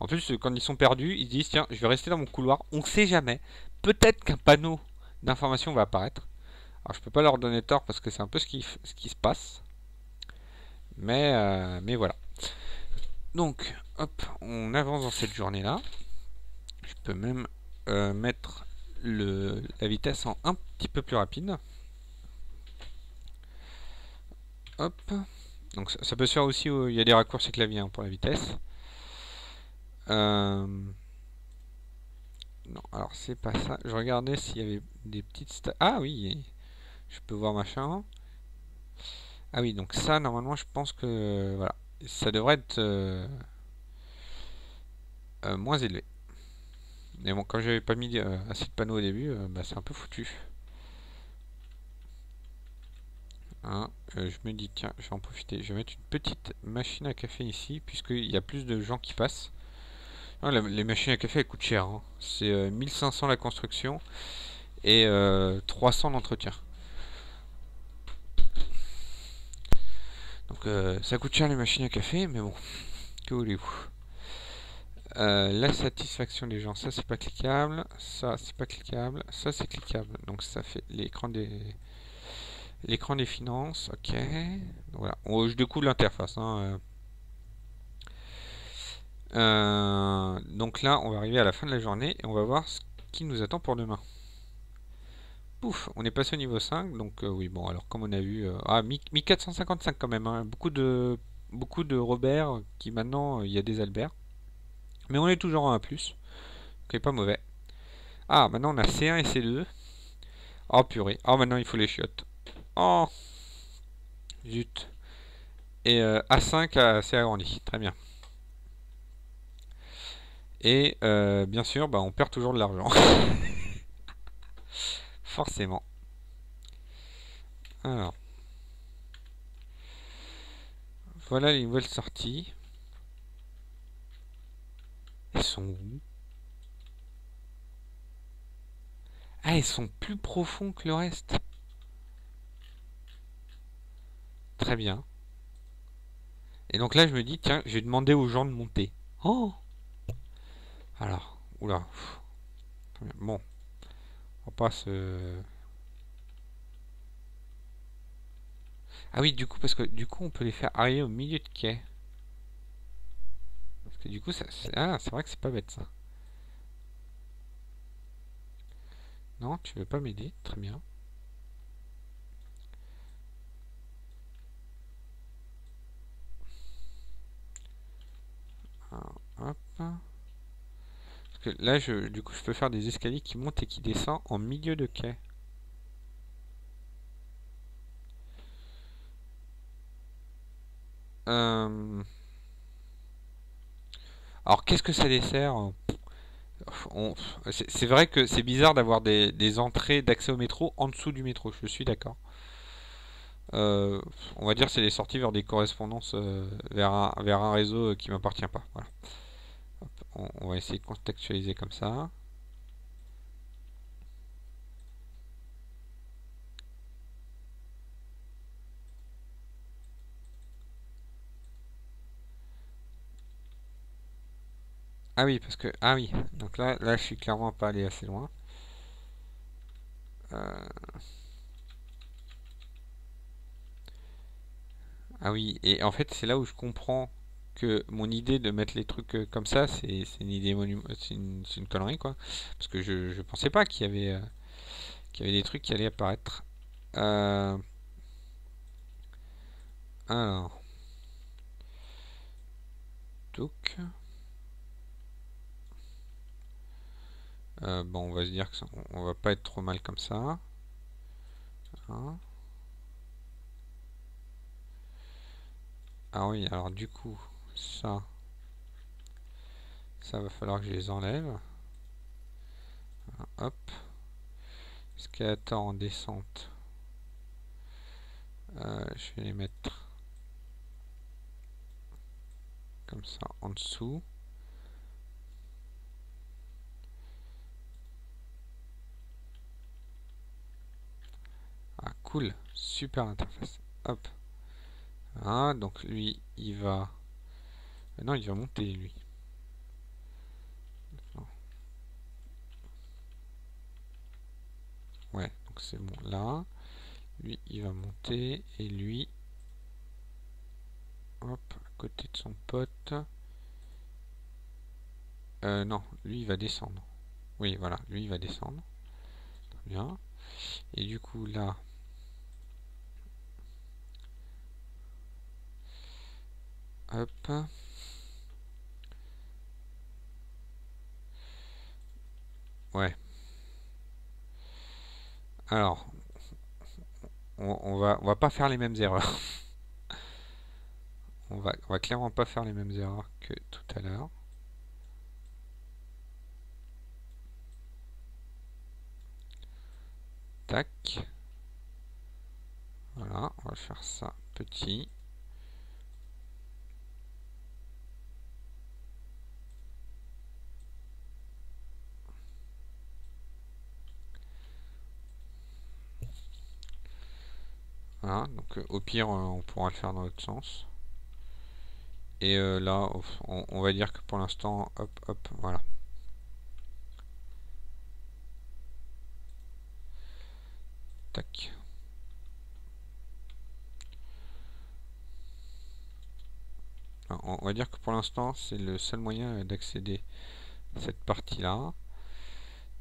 En plus, quand ils sont perdus, ils disent tiens, je vais rester dans mon couloir. On ne sait jamais. Peut-être qu'un panneau d'information va apparaître. Alors, je peux pas leur donner tort parce que c'est un peu ce qui, ce qui se passe. Mais, euh, mais voilà. Donc, hop, on avance dans cette journée-là. Je peux même euh, mettre la vitesse en un petit peu plus rapide. Hop. Donc ça, peut se faire aussi où il y a des raccourcis clavier hein, pour la vitesse. Euh, non, alors c'est pas ça. Je regardais s'il y avait des petites... Ah oui, je peux voir machin. Ah oui, donc ça, normalement, je pense que... Voilà. Ça devrait être... Euh, euh, moins élevé. Mais bon, comme j'avais pas mis assez de panneaux au début, bah, c'est un peu foutu. Hein, euh, je me dis, tiens, je vais en profiter. Je vais mettre une petite machine à café ici, puisqu'il y a plus de gens qui passent. Les machines à café, elles coûtent cher. Hein. C'est 1500 euh, la construction et 300 euh, l'entretien. Donc ça coûte cher les machines à café, mais bon, que voulez-vous? La satisfaction des gens, ça c'est pas cliquable, ça c'est pas cliquable, ça c'est cliquable. Donc ça fait l'écran des L'écran des finances, ok. Voilà, je découvre l'interface. Hein, euh. Euh, donc là, on va arriver à la fin de la journée et on va voir ce qui nous attend pour demain. Pouf, on est passé au niveau 5, donc euh, oui, bon, alors comme on a vu... ah, 1455 quand même, hein, beaucoup de beaucoup de Robert qui maintenant, il y a des Albert. Mais on est toujours en 1+, donc c'est pas mauvais. Ah, maintenant on a C1 et C2. Oh purée, oh maintenant il faut les chiottes. Oh Zut. Et euh, A5 s'est agrandi. Très bien. Et euh, bien sûr, bah, on perd toujours de l'argent. Forcément. Alors. Voilà les nouvelles sorties. Elles sont où? Ah, elles sont plus profonds que le reste. Très bien. Et donc là, je me dis, tiens, j'ai demandé aux gens de monter. Oh Alors, oula. Bon. On passe... Ah oui, du coup, parce que du coup, on peut les faire arriver au milieu de quai. Parce que du coup, ça, ah, c'est vrai que c'est pas bête, ça. Non, tu veux pas m'aider? Très bien. Que là, je, du coup, je peux faire des escaliers qui montent et qui descendent en milieu de quai. Euh, alors, qu'est-ce que ça dessert C'est vrai que c'est bizarre d'avoir des, entrées d'accès au métro en dessous du métro, je suis d'accord. Euh, on va dire c'est des sorties vers des correspondances euh, vers, un, réseau euh, qui m'appartient pas. On, va essayer de contextualiser comme ça. Ah oui, parce que... Ah oui, donc là, là je suis clairement pas allé assez loin. Euh... Ah oui, et en fait, c'est là où je comprends que mon idée de mettre les trucs euh, comme ça, c'est une idée c'est une, connerie quoi. Parce que je, pensais pas qu'il y avait euh, qu'il y avait des trucs qui allaient apparaître. Euh, alors. Donc. Euh, bon, on va se dire que on va pas être trop mal comme ça. Hein. ah oui, alors du coup, ça, ça va falloir que je les enlève. Hop. Escalator en descente. Euh, je vais les mettre comme ça en dessous. Ah cool, super interface. Hop. Ah, donc lui, il va... Non, il va monter lui. Ouais, donc c'est bon là. Lui, il va monter et lui, hop, à côté de son pote. Euh, non, lui, il va descendre. Oui, voilà, lui, il va descendre. Très bien. Et du coup, là, hop. Ouais. Alors, on, va, on va pas faire les mêmes erreurs. on, va, on va clairement pas faire les mêmes erreurs que tout à l'heure. Tac. Voilà, on va faire ça petit. Voilà, donc euh, au pire, euh, on pourra le faire dans l'autre sens. Et euh, là, on, va dire que pour l'instant, hop, hop, voilà. Tac. on va dire que pour l'instant, c'est le seul moyen d'accéder à cette partie-là.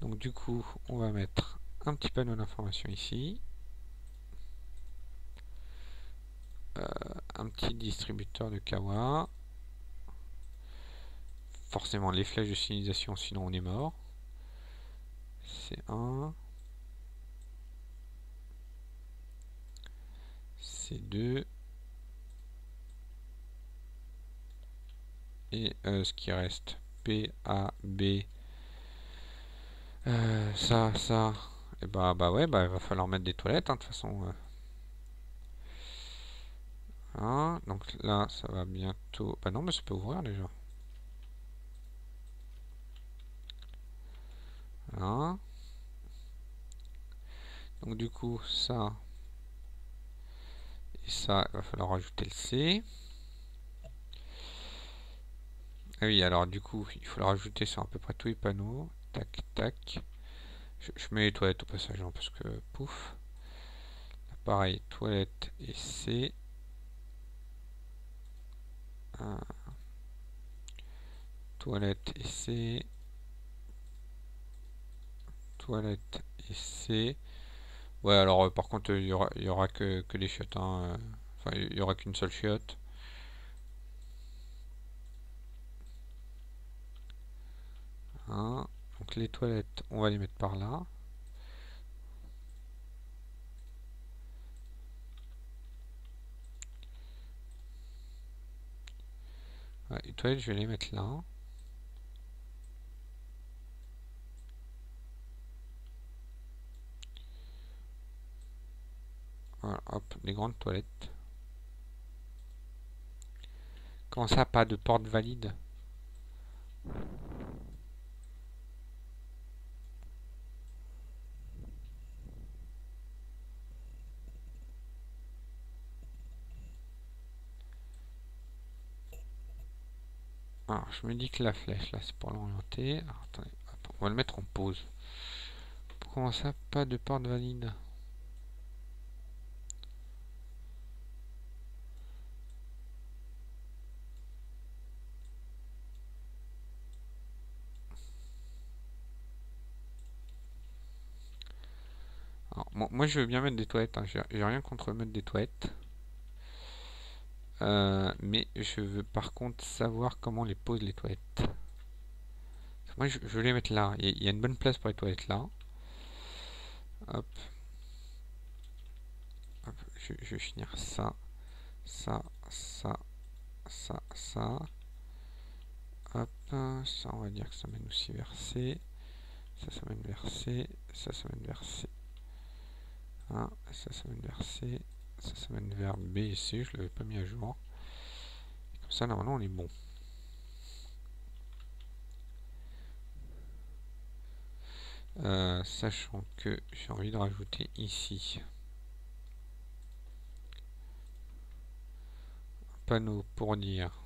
Donc du coup, on va mettre un petit panneau d'information ici. Euh, un petit distributeur de Kawa. Forcément les flèches de signalisation, sinon on est mort. C'est un. C'est deux. Et euh, ce qui reste P, A, B. Euh, ça, ça. Et bah, bah ouais, bah il va falloir mettre des toilettes, hein, de toute façon. Ah, donc là, ça va bientôt... Bah non, mais ça peut ouvrir déjà. Voilà. Donc du coup, ça... Et ça, il va falloir rajouter le C. Ah oui, alors du coup, il faut le rajouter sur à peu près tous les panneaux. Tac, tac. Je, mets les toilettes au passage, hein, parce que pouf. pareil, toilette et C. Toilette et C. Toilette et C. Ouais, alors euh, par contre, il y aura, y aura que, que chiottes. Hein, euh. Enfin, il y aura qu'une seule chiotte. Hein, donc les toilettes, on va les mettre par là. Les toilettes, je vais les mettre là. Voilà, hop, les grandes toilettes. Comment ça, pas de porte valide? Je me dis que la flèche, là, c'est pour l'orienter. attendez, on va le mettre en pause. Comment ça, pas de porte valide moi, je veux bien mettre des toilettes. Hein. J'ai rien contre mettre des toilettes. Euh, mais je veux par contre savoir comment les pose les toilettes. Moi, je, vais les mettre là. Il y a une bonne place pour les toilettes là. Hop. Je, je, vais finir ça, ça, ça, ça, ça. Hop, ça on va dire que ça mène aussi vers C. Ça, ça mène vers. Ça, ça mène vers C. Ah, ça, ça mène vers. Ça, ça mène vers B et C. Je l'avais pas mis à jour. comme ça, normalement, on est bon. Euh, sachant que j'ai envie de rajouter ici un panneau pour dire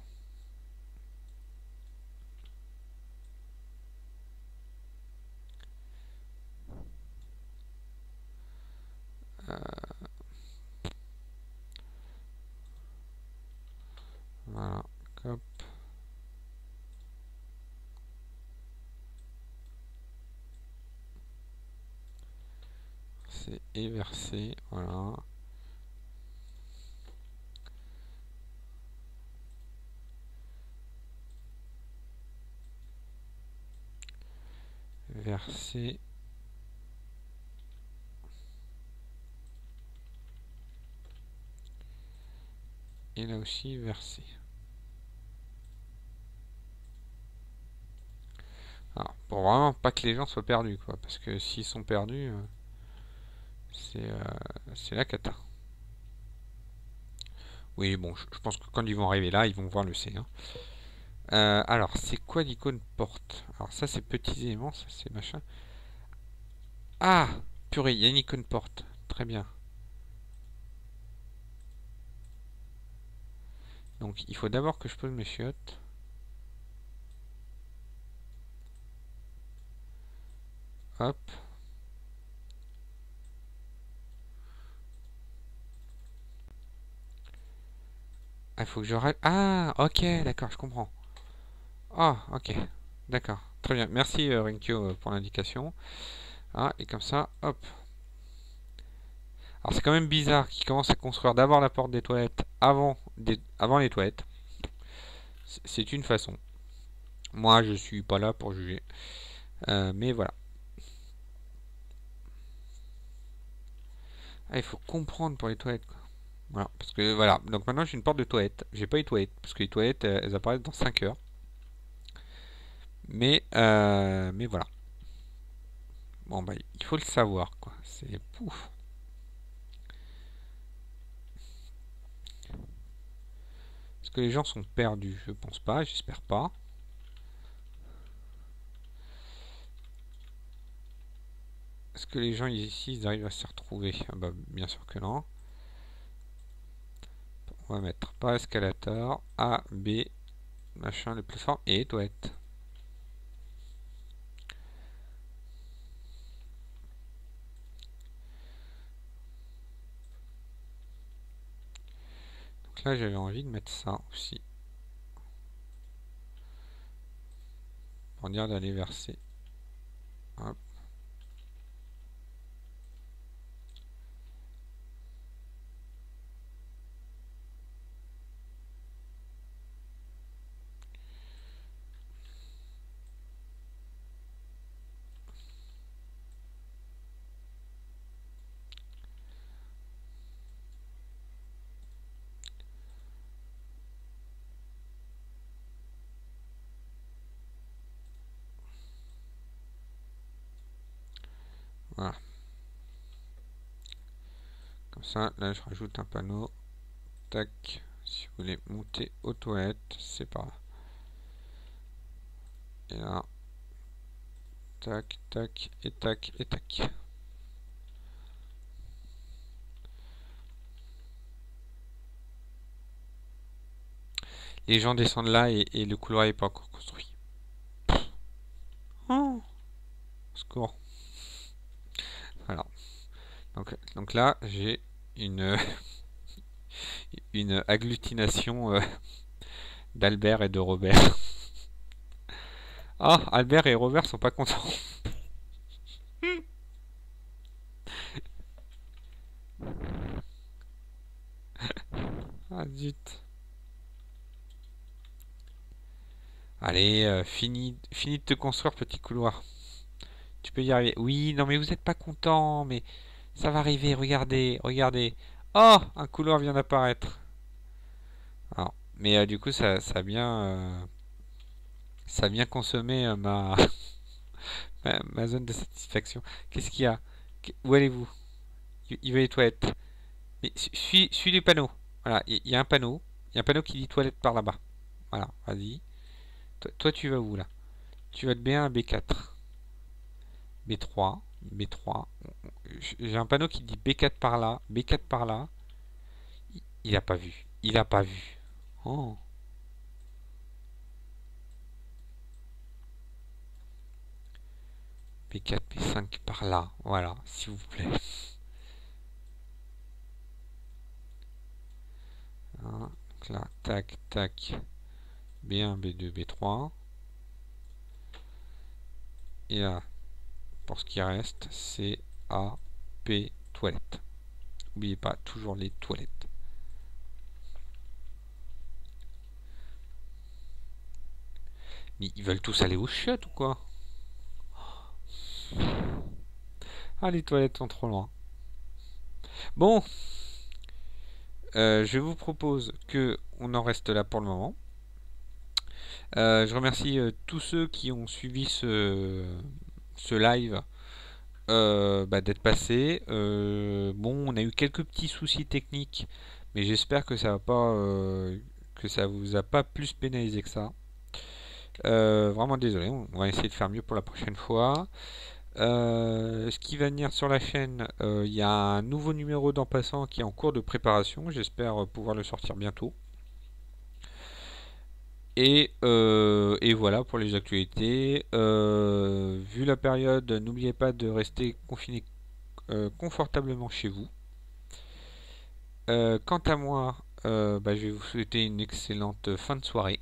voilà, hop. et versé, voilà. Versé. Et là aussi versé. pour vraiment pas que les gens soient perdus, quoi. Parce que s'ils sont perdus... Euh, euh, c'est la cata. Oui, bon, je, pense que quand ils vont arriver là, ils vont voir le C. Hein. Euh, alors, c'est quoi l'icône porte? Alors ça, c'est petits éléments, ça c'est machin. Ah Purée, il y a une icône porte. Très bien. Donc, il faut d'abord que je pose mes chiottes. Hop. Ah, il faut que je... Ah, ok, d'accord, je comprends. Ah, ok, d'accord. Très bien. Merci, euh, euh, pour l'indication. Ah, et comme ça, hop. Alors, c'est quand même bizarre qu'il commence à construire d'abord la porte des toilettes avant, des... avant les toilettes. C'est une façon. Moi, je suis pas là pour juger. Euh, mais voilà. Ah, il faut comprendre pour les toilettes. Voilà, parce que voilà. Donc maintenant j'ai une porte de toilette. J'ai pas les toilettes, parce que les toilettes euh, elles apparaissent dans 5 heures. Mais euh, mais voilà. Bon bah il faut le savoir quoi. C'est pouf. Que les gens sont perdus Je pense pas, j'espère pas. Est-ce que les gens ici ils arrivent à se retrouver? Ah bah, Bien sûr que non. On va mettre pas escalator, A, B, machin, le plus fort, et toilette. Là, j'avais envie de mettre ça aussi. Pour dire d'aller verser. Voilà. Comme ça, là je rajoute un panneau. Tac. Si vous voulez monter aux toilettes, c'est pas Et là. Tac, tac, et tac, et tac. Les gens descendent là et, le couloir n'est pas encore construit. Oh Score. Donc, là, j'ai une, agglutination euh, d'Albert et de Robert. Ah, Albert et Robert sont pas contents. ah, zut. Allez, fini, fini de te construire, petit couloir. Tu peux y arriver. Oui, non, mais vous n'êtes pas content, mais ça va arriver. Regardez, regardez. Oh, un couloir vient d'apparaître. mais du coup, ça, ça a bien, ça a bien consommé ma, ma, zone de satisfaction. Qu'est-ce qu'il y a? Où allez-vous? Il veut les toilettes. Suis, suis les panneaux. Voilà, il y, a un panneau. Il y a un panneau qui dit toilette par là-bas. Voilà, vas-y. Toi, tu vas où là? Tu vas de B1 à B4. B3, B3. J'ai un panneau qui dit B4 par là, B4 par là. Il a pas vu. Il a pas vu. Oh. B4, B5 par là. Voilà, s'il vous plaît. Hein, donc là, tac, tac. B1, B2, B3. Et là, pour ce qui reste, c'est A, P, toilette. N'oubliez pas, toujours les toilettes. Mais ils veulent tous aller au chiottes ou quoi? Ah, les toilettes sont trop loin. Bon, euh, je vous propose que on en reste là pour le moment. Euh, je remercie euh, tous ceux qui ont suivi ce live bah, d'être passés. bon, on a eu quelques petits soucis techniques, mais j'espère que ça va pas que ça vous a pas plus pénalisé que ça. vraiment désolé, on va essayer de faire mieux pour la prochaine fois. Euh, ce qui va venir sur la chaîne, euh, il y a un nouveau numéro d'en passant qui est en cours de préparation. J'espère pouvoir le sortir bientôt. Et, euh, et, voilà pour les actualités. vu la période, n'oubliez pas de rester confiné confortablement chez vous. quant à moi, bah, je vais vous souhaiter une excellente fin de soirée.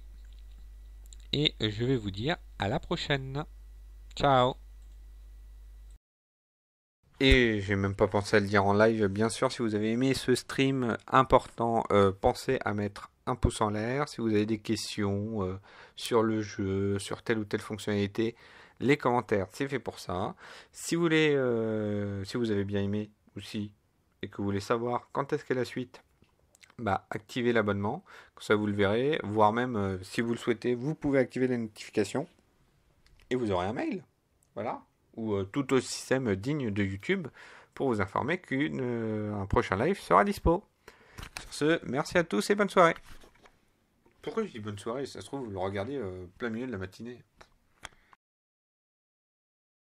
Et je vais vous dire à la prochaine. Ciao et j'ai même pas pensé à le dire en live, bien sûr, si vous avez aimé ce stream important, euh, pensez à mettre un pouce en l'air. Si vous avez des questions euh, sur le jeu, sur telle ou telle fonctionnalité, les commentaires, c'est fait pour ça. Si vous voulez, euh, si vous avez bien aimé aussi, et que vous voulez savoir quand est-ce qu'est la suite, bah, activez l'abonnement, comme ça vous le verrez, voire même, si vous le souhaitez, vous pouvez activer les notifications, et vous aurez un mail. Voilà ou euh, tout autre système digne de YouTube pour vous informer qu'un euh, prochain live sera dispo. Sur ce, merci à tous et bonne soirée. Pourquoi je dis bonne soirée? Ça se trouve, vous le regardez euh, plein milieu de la matinée.